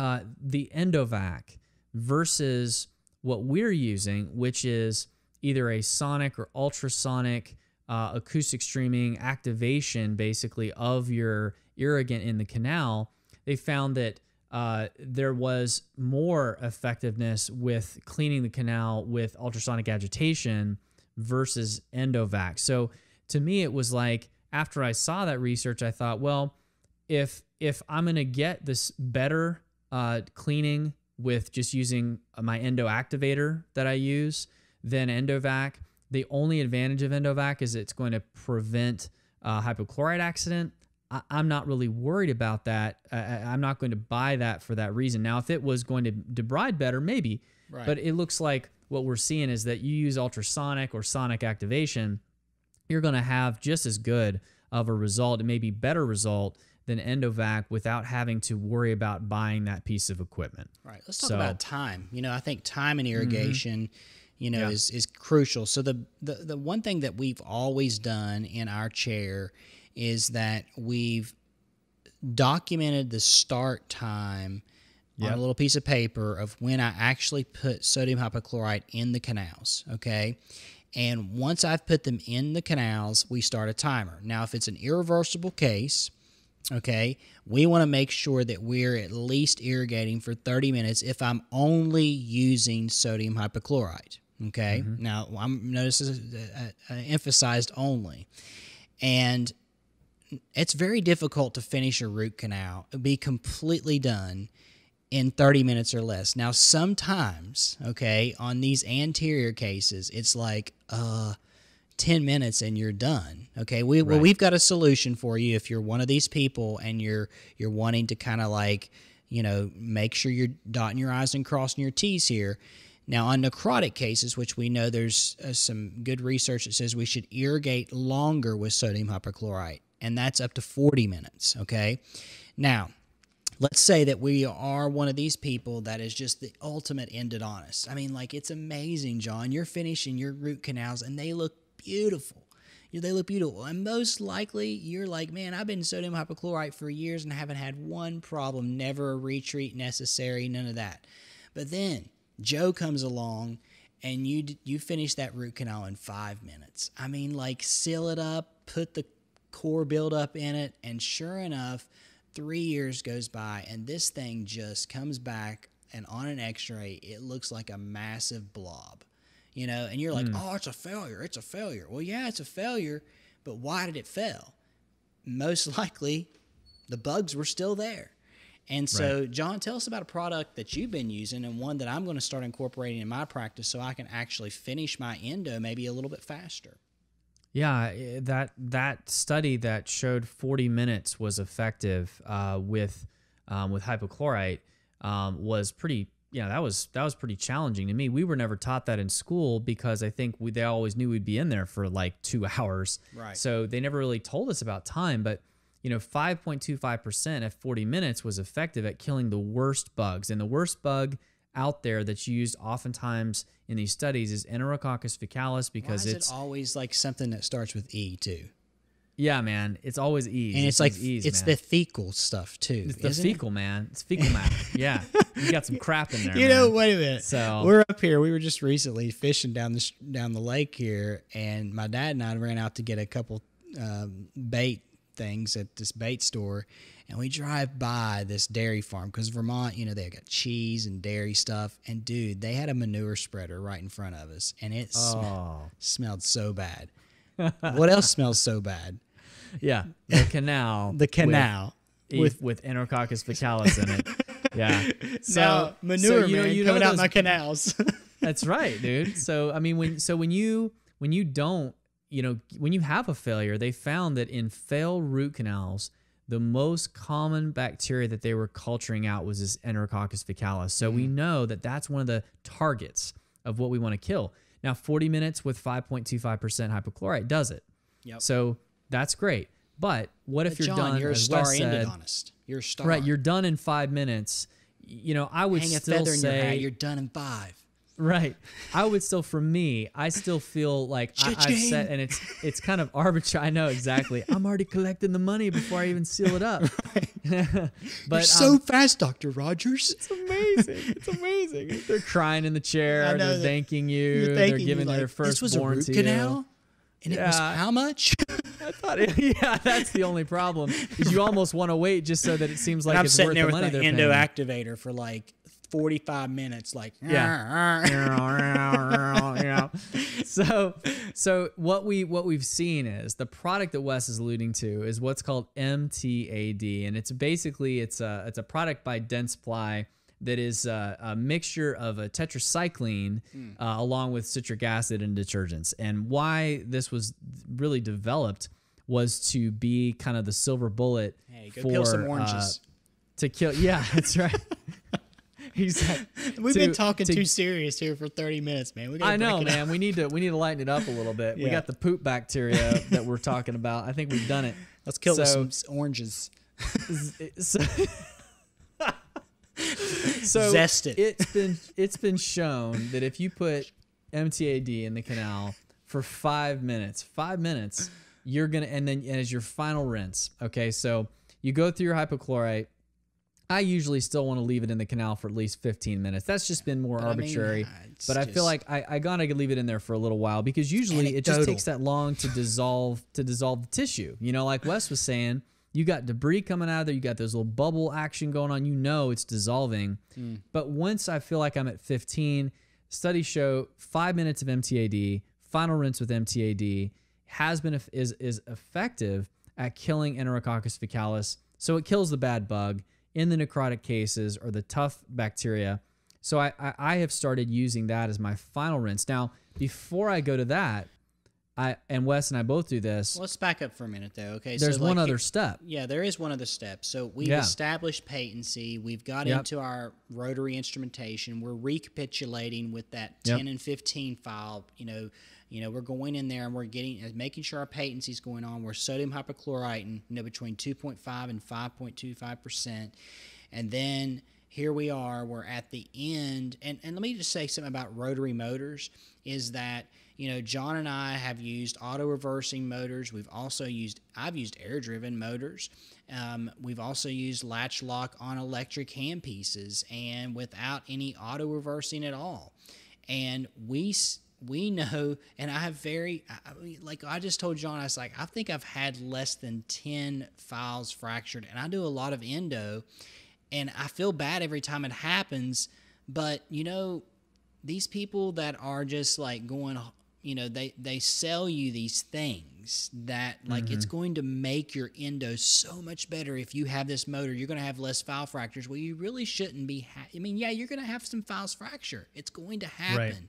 uh, the Endovac versus what we're using, which is either a sonic or ultrasonic uh, acoustic streaming activation, basically, of your irrigant in the canal, they found that uh, there was more effectiveness with cleaning the canal with ultrasonic agitation versus Endovac. So to me, it was like after I saw that research, I thought, well, if if I'm gonna get this better uh, cleaning with just using my endo activator that I use than Endovac, the only advantage of Endovac is it's going to prevent uh, hypochlorite accident. I, I'm not really worried about that. I, I'm not going to buy that for that reason. Now, if it was going to debride better, maybe. Right. But it looks like what we're seeing is that you use ultrasonic or sonic activation, you're going to have just as good of a result, and maybe better result than Endovac without having to worry about buying that piece of equipment. Right. Let's talk So- about time. You know, I think time and mm-hmm. irrigation, you know, Yeah. is is crucial. So the, the the one thing that we've always done in our chair is that we've documented the start time on a little piece of paper of when I actually put sodium hypochlorite in the canals. Okay. And once I've put them in the canals, we start a timer. Now, if it's an irreversible case, okay, we want to make sure that we're at least irrigating for 30 minutes if I'm only using sodium hypochlorite. Okay. Now, I'm notice uh, uh, emphasized only. And it's very difficult to finish a root canal, be completely done in 30 minutes or less. Now, sometimes, okay, on these anterior cases, it's like uh 10 minutes and you're done. Okay? We well Right. we've got a solution for you if you're one of these people and you're you're wanting to kind of like, you know, make sure you're dotting your i's and crossing your t's here. Now, on necrotic cases, which we know there's uh, some good research that says we should irrigate longer with sodium hypochlorite, and that's up to 40 minutes. Okay. Now, let's say that we are one of these people that is just the ultimate endodontist. I mean, like, it's amazing, John. You're finishing your root canals, and they look beautiful. They look beautiful. And most likely, you're like, man, I've been sodium hypochlorite for years and haven't had one problem, never a retreat necessary, none of that. But then Joe comes along and you you finish that root canal in five minutes. I mean, like seal it up, put the core buildup in it, and sure enough, three years goes by, and this thing just comes back, and on an X-ray, it looks like a massive blob, you know. And you're like, "Oh, it's a failure! It's a failure." Well, yeah, it's a failure, but why did it fail? Most likely, the bugs were still there. And so, John, tell us about a product that you've been using and one that I'm going to start incorporating in my practice so I can actually finish my endo maybe a little bit faster. Yeah, eh, that that study that showed 40 minutes was effective uh, with um, with hypochlorite um, was pretty. Yeah, that was that was pretty challenging to me. We were never taught that in school because I think we they always knew we'd be in there for like two hours. Right. So they never really told us about time, but you know, 5.25% at 40 minutes was effective at killing the worst bugs. And the worst bug out there that's used oftentimes in these studies is Enterococcus faecalis because it's it always like something that starts with E too? Yeah, man, it's always E's. And it's It's like E's, it's man. the fecal stuff too. It's the isn't it? fecal, man. It's fecal matter. yeah, you got some crap in there. You man. know, wait a minute. So- we're up here. We were just recently fishing down the down the lake here, and my dad and I ran out to get a couple um, bait things at this bait store, and we drive by this dairy farm because Vermont, you know, they got cheese and dairy stuff, and dude, they had a manure spreader right in front of us, and it Oh, smelled so bad. what else smells so bad? Yeah, the canal. The canal. with with, with Enterococcus faecalis in it. Yeah. So now, manure so, you know, man you know coming out my canals. That's right, dude. So I mean, when so when you when you don't, you know, when you have a failure, they found that in failed root canals, the most common bacteria that they were culturing out was this Enterococcus faecalis. So Mm. we know that that's one of the targets of what we want to kill. Now, 40 minutes with 5.25% hypochlorite does it. Yep. So that's great. But what if But you're John, done? you're a star Wes said, endodontist. You're a star. right, you're done in five minutes. You know, I would hang a still feather in say your hat. You're done in five. Right. I would still, for me, I still feel like I, I've set, and it's it's kind of arbitrary. I know exactly. I'm already collecting the money before I even seal it up. but You're so um, fast, Doctor Rogers. it's amazing. It's amazing. They're crying in the chair. They're thanking you. They're thanking me giving like, their this was firstborn to canal, and it was Yeah. how much? I thought, it, yeah, that's the only problem. Is you almost want to wait just so that it seems like and I'm it's sitting worth there the with money the they're endo activator for like 45 minutes, like Yeah. So so what we what we've seen is the product that Wes is alluding to is what's called MTAD and it's basically it's a it's a product by Dentsply that is a, a mixture of a tetracycline uh, along with citric acid and detergents. And why this was really developed was to be kind of the silver bullet Hey, go for peel some uh, oranges. to kill. Yeah, that's right. We've to- been talking to too serious here for 30 minutes, man. We I know, up. man. We need to we need to lighten it up a little bit. We got the poop bacteria that we're talking about. I think we've done it. Let's kill So- some oranges. So, so Zest it. It's been it's been shown that if you put MTAD in the canal for five minutes, five minutes, you're gonna and then and as your final rinse. Okay, so you go through your hypochlorite. I usually still want to leave it in the canal for at least 15 minutes. That's just been more But I mean, arbitrary. but I feel like I, I gotta leave it in there for a little while because usually it just takes that long to dissolve to dissolve the tissue. You know, like Wes was saying, you got debris coming out of there, you got this little bubble action going on, you know it's dissolving. Hmm. But once I feel like I'm at 15, studies show five minutes of MTAD, final rinse with MTAD has been is is effective at killing Enterococcus faecalis. So it kills the bad bug in the necrotic cases or the tough bacteria. So I, I, I have started using that as my final rinse. Now, before I go to that, I and Wes and I both do this. Let's back up for a minute, though. Okay, There's so one like, other step. Yeah, there is one other step. So we've Yeah. established patency. We've got Yep. into our rotary instrumentation. We're recapitulating with that Yep. 10 and 15 file. You know, you know, we're going in there and we're getting making sure our patency is going on. We're sodium hypochlorite, you know, between 2.5 and 5.25 percent, and then here we are. We're at the end, and and let me just say something about rotary motors. Is that you know, John and I have used auto reversing motors. We've also used, I've used air driven motors. Um, we've also used latch lock on electric handpieces and without any auto reversing at all. And we, we know, and I have very, I mean, like I just told John, I was like, I think I've had less than 10 files fractured, and I do a lot of endo, and I feel bad every time it happens. But, you know, these people that are just like going, you know, they, they sell you these things that like it's mm-hmm. going to make your endo so much better if you have this motor. You're going to have less file fractures. Well, you really shouldn't be. Ha- I mean, yeah, you're going to have some files fracture. It's going to happen,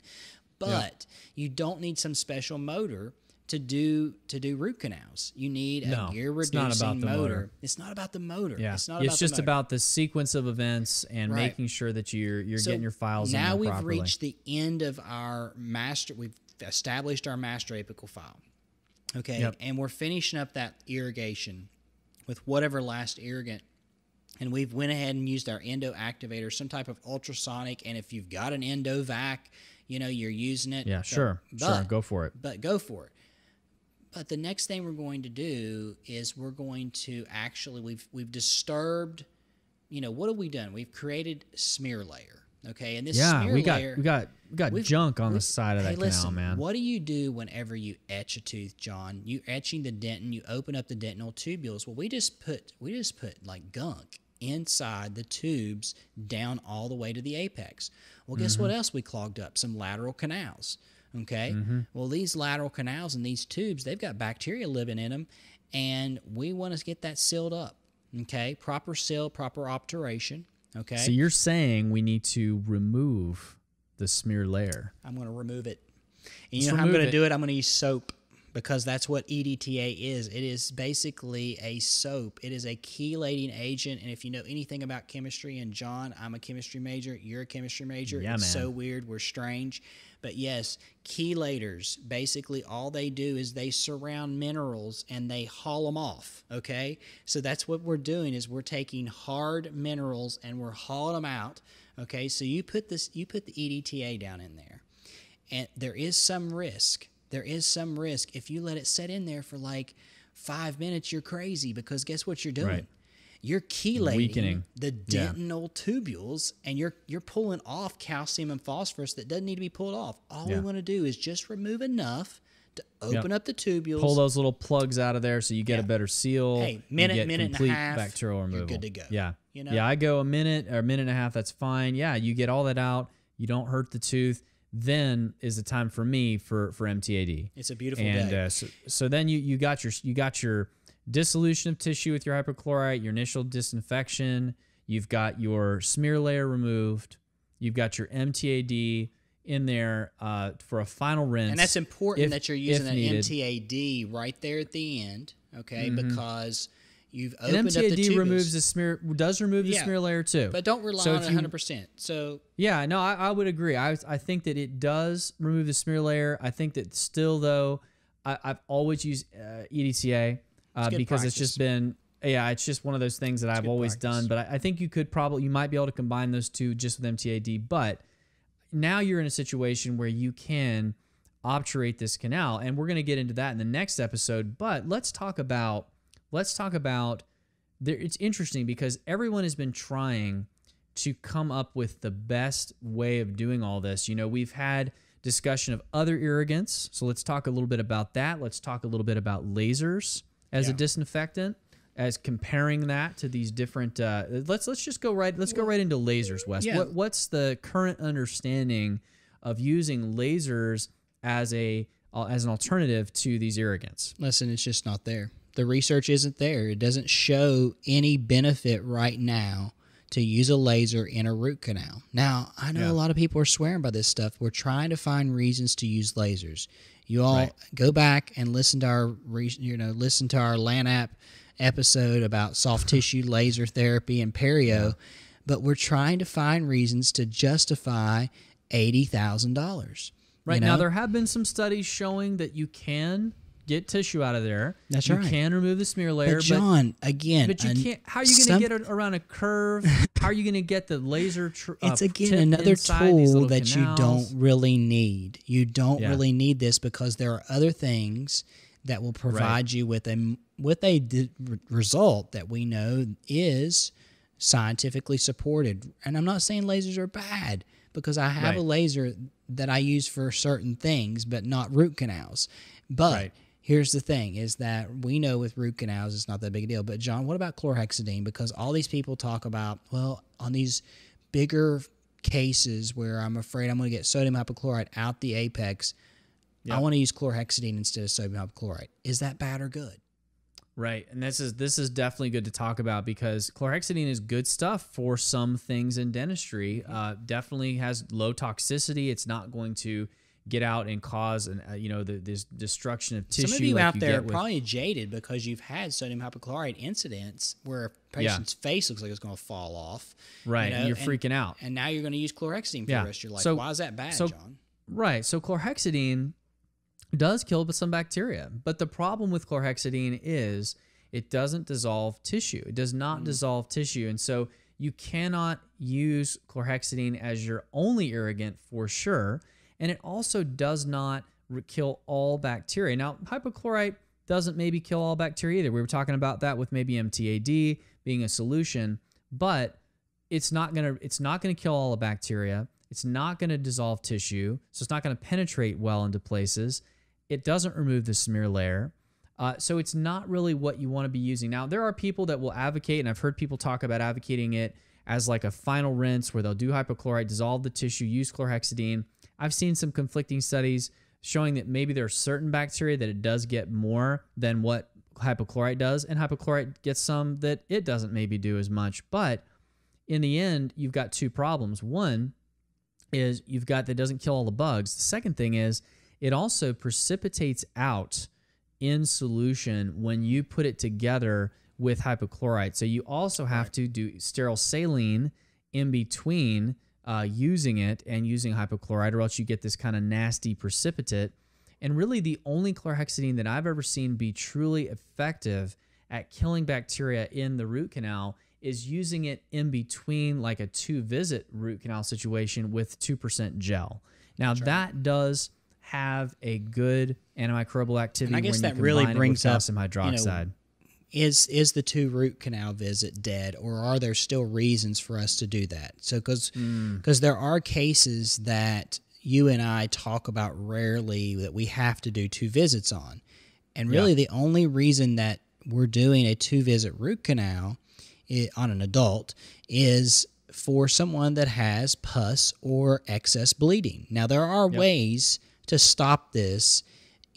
but you don't need some special motor to do to do root canals. You need a No, gear it's reducing not about the motor. motor. It's not about the motor. Yeah, It's not it's about just the about the sequence of events and Right. making sure that you're you're So getting your files now we've properly. reached the end of our master we've established our master apical file okay Yep. and we're finishing up that irrigation with whatever last irrigant and we've went ahead and used our endo activator some type of ultrasonic and if you've got an Endovac you know you're using it yeah, but- sure, sure, go for it. but go for it. But the next thing we're going to do is we're going to actually we've we've disturbed, you know, what have we done? We've created smear layer. Okay, and this Yeah, smear we got layer we got we got junk on the side of that hey, canal, listen, man. What do you do whenever you etch a tooth, John? You etching the dentin, you open up the dentinal tubules. Well, we just put we just put like gunk inside the tubes down all the way to the apex. Well, guess Mm-hmm. what else we clogged up? Some lateral canals. Okay. Mm-hmm. Well, these lateral canals and these tubes, they've got bacteria living in them, and we want to get that sealed up. Okay. Proper seal, proper obturation. Okay. So you're saying we need to remove the smear layer? I'm going to remove it. And you know how I'm going to do it? I'm going to use soap because that's what EDTA is. It is basically a soap. It is a chelating agent. And if you know anything about chemistry, and John, I'm a chemistry major, you're a chemistry major. Yeah, it's man. so weird. We're strange. But yes, chelators, basically all they do is they surround minerals and they haul them off. Okay. So that's what we're doing is we're taking hard minerals and we're hauling them out. Okay. So you put this, you put the EDTA down in there and there is some risk. There is some risk if you let it set in there for like five minutes. You're crazy because guess what you're doing? Right. You're chelating Weakening. the Yeah. tubules, and you're you're pulling off calcium and phosphorus that doesn't need to be pulled off. All Yeah. we want to do is just remove enough to open up the tubules. Pull those little plugs out of there so you get a better seal. Hey, minute, get minute and a complete half, bacterial you're removal. good to go. Yeah, You know? yeah. I go a minute or a minute and a half. That's fine. Yeah, you get all that out. You don't hurt the tooth. Then is the time for me for for MTAD. It's a beautiful and day. uh, so, so then you you got your you got your dissolution of tissue with your hypochlorite, your initial disinfection. You've got your smear layer removed. You've got your MTAD in there uh, for a final rinse. and that's important if- that you're using an needed. Mm-hmm. MTAD right there at the end, okay? Because you've And opened up the MTAD removes the smear does remove the Yeah. smear layer too. But don't rely So on it 100%. So, Yeah, no, I, I would agree. I, I think that it does remove the smear layer. I think that still, though, I, I've always used uh, EDTA uh, good because it's just been, yeah, it's just one of those things that I've always practice. done. But I, I think you could probably, you might be able to combine those two just with MTAD. But now you're in a situation where you can obturate this canal, and we're going to get into that in the next episode. But let's talk about, let's talk about. There, it's interesting because everyone has been trying to come up with the best way of doing all this. You know, we've had discussion of other irrigants, so let's talk a little bit about that. Let's talk a little bit about lasers as a disinfectant, as comparing that to these different. Uh, let's let's just go right. Let's go right into lasers, Wes. Yeah. What what's the current understanding of using lasers as a uh, as an alternative to these irrigants? listen, it's just not there. The research isn't there. It doesn't show any benefit right now to use a laser in a root canal. Now, I know Yeah. a lot of people are swearing by this stuff. We're trying to find reasons to use lasers. You all Right. go back and listen to our, you know, listen to our LANAP episode about soft tissue laser therapy and perio. But we're trying to find reasons to justify eighty thousand dollars. Right now, there have been some studies showing that you can get tissue out of there. That's you right. can remove the smear layer, But John, again, but, but you can't. How are you going to get it around a curve? how are you going to get the laser? Tr- uh, it's again another tool that you don't really need. You don't Yeah. really need this because there are other things that will provide you with a with a result that we know is scientifically supported. And I'm not saying lasers are bad because I have a laser that I use for certain things, but not root canals. But Right. Here's the thing: is that we know with root canals it's not that big a deal. But John, what about chlorhexidine? Because all these people talk about well on these bigger cases where I'm afraid I'm going to get sodium hypochlorite out the apex. I want to use chlorhexidine instead of sodium hypochlorite. Is that bad or good? Right, and this is this is definitely good to talk about because chlorhexidine is good stuff for some things in dentistry. Uh, definitely has low toxicity. It's not going to get out and cause an uh, you know the, this destruction of tissue. Some of you like out there are with- probably jaded because you've had sodium hypochlorite incidents where a patient's face looks like it's going to fall off. you right, know, and you're freaking out. And now you're going to use chlorhexidine for Yeah. the rest of your life. So- Why is that bad, so- John? Right. So chlorhexidine does kill some bacteria, but the problem with chlorhexidine is it doesn't dissolve tissue. It does not dissolve tissue, and so you cannot use chlorhexidine as your only irrigant for sure. And it also does not kill all bacteria. Now, hypochlorite doesn't maybe kill all bacteria either. We were talking about that with maybe MTAD being a solution, but it's not gonna it's not gonna kill all the bacteria. It's not gonna dissolve tissue, so it's not gonna penetrate well into places. It doesn't remove the smear layer. Uh, so it's not really what you want to be using. Now there are people that will advocate, and I've heard people talk about advocating it as like a final rinse where they'll do hypochlorite, dissolve the tissue, use chlorhexidine. I've seen some conflicting studies showing that maybe there are certain bacteria that it does get more than what hypochlorite does, and hypochlorite gets some that it doesn't maybe do as much. But in the end, you've got two problems. One is you've got that doesn't kill all the bugs. The second thing is it also precipitates out in solution when you put it together with hypochlorite. So you also have to do sterile saline in between uh, using it and using hypochlorite, or else you get this kind of nasty precipitate. And really, the only chlorhexidine that I've ever seen be truly effective at killing bacteria in the root canal is using it in between like a two visit root canal situation with 2% gel. Now, that does have a good antimicrobial activity. And I guess when you that really brings up, calcium you know, hydroxide. Is is the two root canal visit dead, or are there still reasons for us to do that? So, because Hmm. there are cases that you and I talk about rarely that we have to do two visits on, and really the only reason that we're doing a two visit root canal on an adult is for someone that has pus or excess bleeding. Now, there are ways to stop this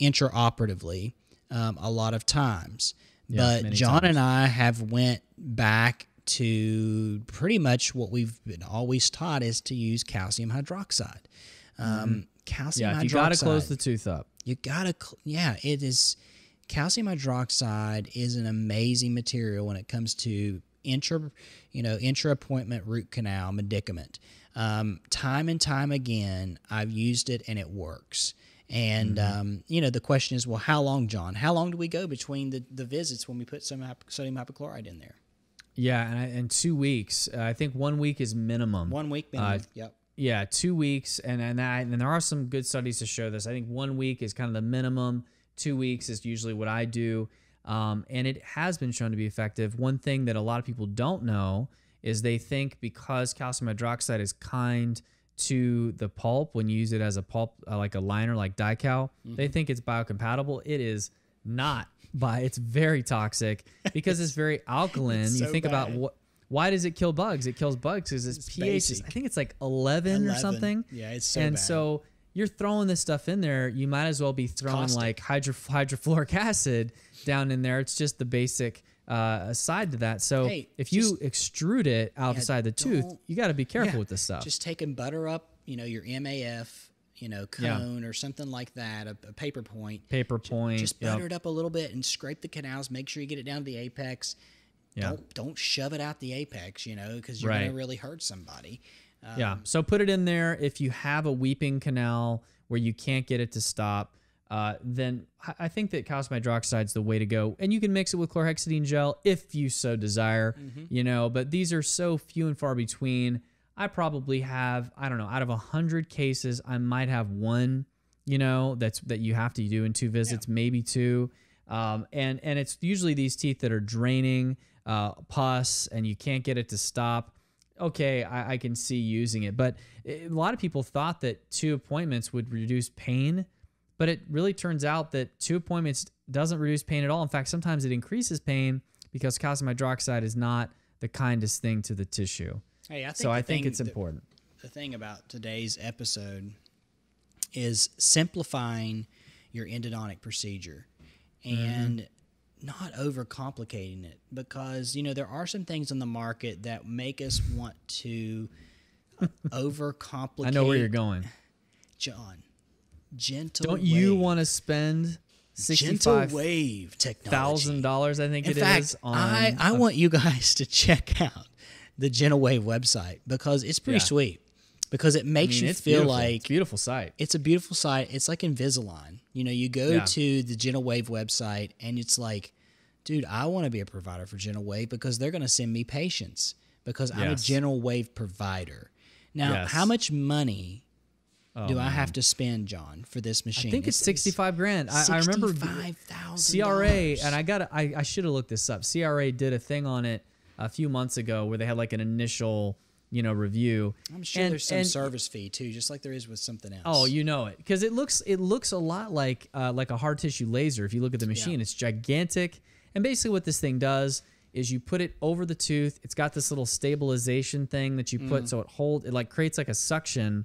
intraoperatively um, a lot of times. But John times. and I have went back to pretty much what we've been always taught is to use calcium hydroxide. Um, Calcium Mm-hmm. Yeah, hydroxide. you got to close the tooth up. You gotta, yeah, it is. Calcium hydroxide is an amazing material when it comes to intra, you know, intra appointment root canal medicament. Um, time and time again, I've used it and it works. And Mm-hmm. um, you know, the question is, well, how long, John? How long do we go between the, the visits when we put some sodium hypochlorite in there? Yeah, and I, and two weeks. Uh, I think one week is minimum. One week, Uh, yep. Yeah, two weeks, and and, I, and there are some good studies to show this. I think one week is kind of the minimum. Two weeks is usually what I do, um, and it has been shown to be effective. One thing that a lot of people don't know is they think because calcium hydroxide is kind to the pulp when you use it as a pulp, uh, like a liner, like Dycal, Mm-hmm. they think it's biocompatible. It is not. By it's very toxic because it's very alkaline. It's you so think about what. Why does it kill bugs? It kills bugs because its It's pH is, basic. I think it's like 11, or something. Yeah, it's so and bad. so you're throwing this stuff in there. You might as well be throwing like hydro, hydrofluoric acid down in there. It's just the basic uh, side to that. So Hey, if you extrude it outside the tooth, you got to be careful Yeah, with this stuff. Just taking butter up, you know, your MAF, you know, Yeah. cone or something like that, a, a paper point. Paper point. Just yep. butter it up a little bit and scrape the canals. Make sure you get it down to the apex. Yeah. Don't don't shove it out the apex, you know, because you're Right. gonna really hurt somebody. Uh, Yeah. So put it in there. If you have a weeping canal where you can't get it to stop, uh, then I- think that calcium hydroxide is the way to go. And you can mix it with chlorhexidine gel if you so desire, you know, but these are so few and far between. I probably have, I don't know, out of a hundred cases, I might have one, you know, that's that you have to do in two visits, maybe two. Um, and and it's usually these teeth that are draining uh, pus and you can't get it to stop okay, I, I can see using it. But a lot of people thought that two appointments would reduce pain, but it really turns out that two appointments doesn't reduce pain at all. In fact, sometimes it increases pain because calcium hydroxide is not the kindest thing to the tissue. Hey, I think so I think it's the- important. the thing about today's episode is simplifying your endodontic procedure mm-hmm. and not overcomplicating it because you know there are some things on the market that make us want to overcomplicate I know where you're going. John gentle Don't you want to spend gentle sixty-five wave technology thousand dollars? I think in it is fact, on. I, I want you guys to check out the Gentle Wave website because it's pretty Yeah. sweet. Because it I makes mean, you feel beautiful. like It's a beautiful site. it's a beautiful site. It's like Invisalign. You know, you go Yeah. to the Gentle Wave website and it's like, dude, I want to be a provider for Gentle Wave because they're going to send me patients because I'm a Yes. Gentle Wave provider. Now, Yes. how much money Oh, do I have to spend, John, for this machine? I think it's sixty-five grand. I, I remember $65,000. CRA, and I got I, I should have looked this up. CRA did a thing on it a few months ago where they had like an initial, you know, review. I'm sure And- there's some and- service fee too, just like there is with something else. Oh, you know it because it looks it looks a lot like uh, like a hard tissue laser. If you look at the machine, it's gigantic. And basically, what this thing does is you put it over the tooth. It's got this little stabilization thing that you put Mm. so it hold it like creates like a suction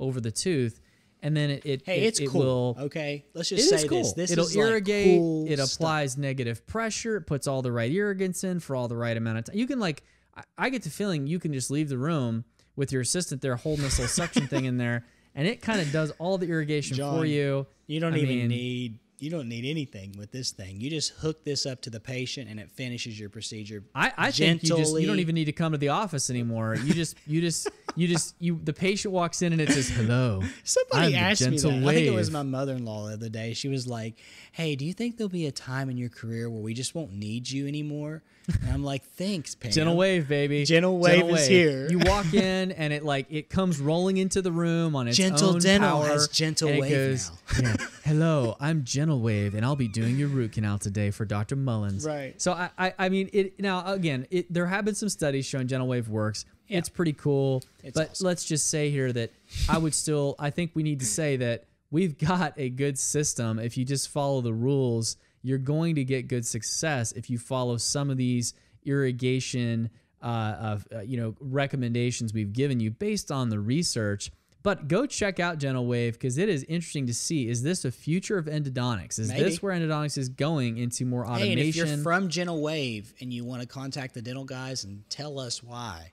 over the tooth, and then it it Hey, it, it's it cool. will okay, let's just say cool. this. This It'll is like irrigate. cool it stuff. applies negative pressure. It puts all the right irrigants in for all the right amount of time. You can like, I, I get the feeling you can just leave the room with your assistant there holding this little suction thing in there, and it kind of does all the irrigation for you. You don't I even mean, need you don't need anything with this thing. You just hook this up to the patient and it finishes your procedure. I, I think you just you don't even need to come to the office anymore. You just you just you just you the patient walks in and it says hello. Somebody I'm asked me that. gentle I think it was my mother-in-law the other day. She was like, "Hey, do you think there'll be a time in your career where we just won't need you anymore?" And I'm like, "Thanks, Pam." Gentle wave, baby. Gentle wave is here. You walk in and it like it comes rolling into the room on its Gentle own Dental power, has Gentle Wave goes, yeah, Hello, I'm Gentle Wave, and I'll be doing your root canal today for Dr. Mullins. Right. So I, I, I mean, it now again, it, there have been some studies showing Gentle Wave works. Yeah. It's pretty cool, It's but awesome. let's just say here that I would still, I think we need to say that we've got a good system. If you just follow the rules, you're going to get good success if you follow some of these irrigation uh, of uh, you know recommendations we've given you based on the research. But go check out Gentle Wave because it is interesting to see. Is this a future of endodontics? Is Maybe. this where endodontics is going into more Hey, automation? and if you're from Gentle Wave and you want to contact the dental guys and tell us why,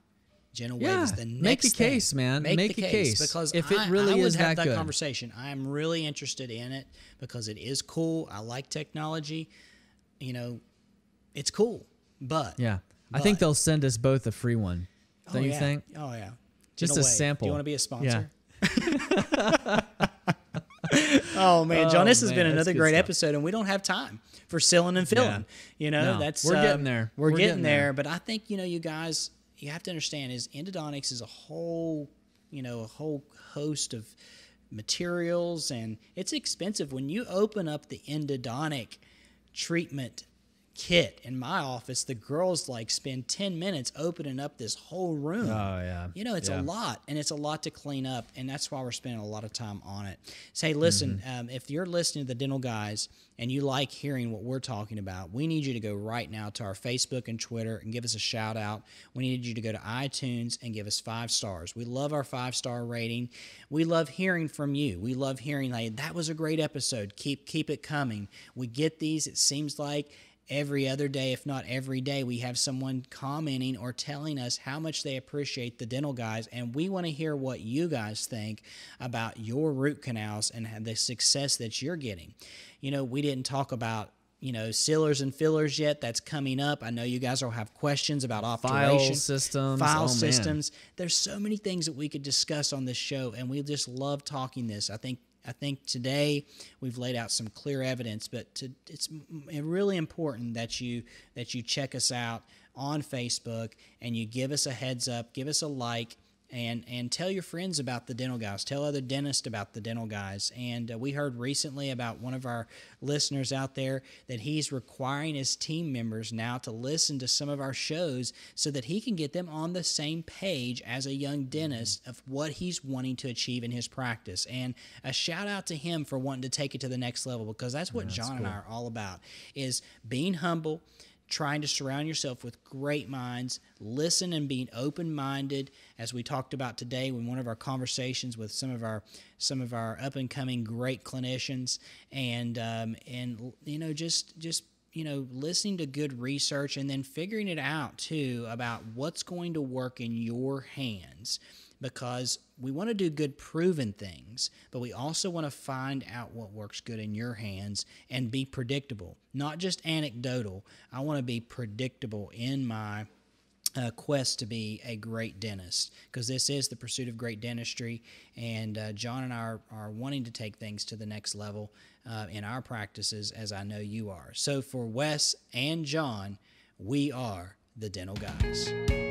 Gentle Wave is the next make a thing. case, man. Make, Make the a case, case. because If it I, really I would is have that that conversation. I'm really interested in it because it is cool. I like technology. You know, it's cool, but yeah, I think they'll send us both a free one. Oh, Don't you yeah. think? Oh yeah, Just Gentle a sample. Do you want to be a Yeah. oh man, John, Oh, this has man, been another great stuff. episode, and we don't have time for selling and filling. You know, No, that's we're uh, getting there. We're, We're getting, getting there. there. But I think you know, you guys, you have to understand is endodontics is a whole, you know, a whole host of materials, and it's expensive. When you open up the endodontic treatment kit in my office, the girls like spend ten minutes opening up this whole room. Oh yeah. You know, it's Yeah. a lot and it's a lot to clean up, and that's why we're spending a lot of time on it. Say, listen, Mm-hmm. um, if you're listening to the dental guys and you like hearing what we're talking about, we need you to go right now to our Facebook and Twitter and give us a shout out. We need you to go to iTunes and give us five stars. We love our five star rating. We love hearing from you. We love hearing like that was a great episode. Keep keep it coming. We get these. It seems like every other day, if not every day, we have someone commenting or telling us how much they appreciate the dental guys. And we want to hear what you guys think about your root canals and the success that you're getting. You know, we didn't talk about. You know, sealers and fillers yet. That's coming up. I know you guys will have questions about File systems. file oh, man. systems. There's so many things that we could discuss on this show, and we just love talking this. I think I think today we've laid out some clear evidence, but to, it's really important that you that you check us out on Facebook and you give us a heads up, give us a like, and and tell your friends about the dental guys. Tell other dentists about the dental guys. And uh, we heard recently about one of our listeners out there that he's requiring his team members now to listen to some of our shows so that he can get them on the same page as a young dentist of what he's wanting to achieve in his practice. And a shout out to him for wanting to take it to the next level because that's what john and i are all about is being humble trying to surround yourself with great minds, listen and being open-minded, as we talked about today in one of our conversations with some of our some of our up and coming great clinicians, and um, and you know just just you know listening to good research and then figuring it out too about what's going to work in your hands because we want to do good proven things, but we also want to find out what works good in your hands and be predictable, not just anecdotal. I want to be predictable in my uh, quest to be a great dentist because this is the pursuit of great dentistry. And uh, John and I are, are, wanting to take things to the next level uh, in our practices, as I know you are. So for Wes and John, we are the dental guys.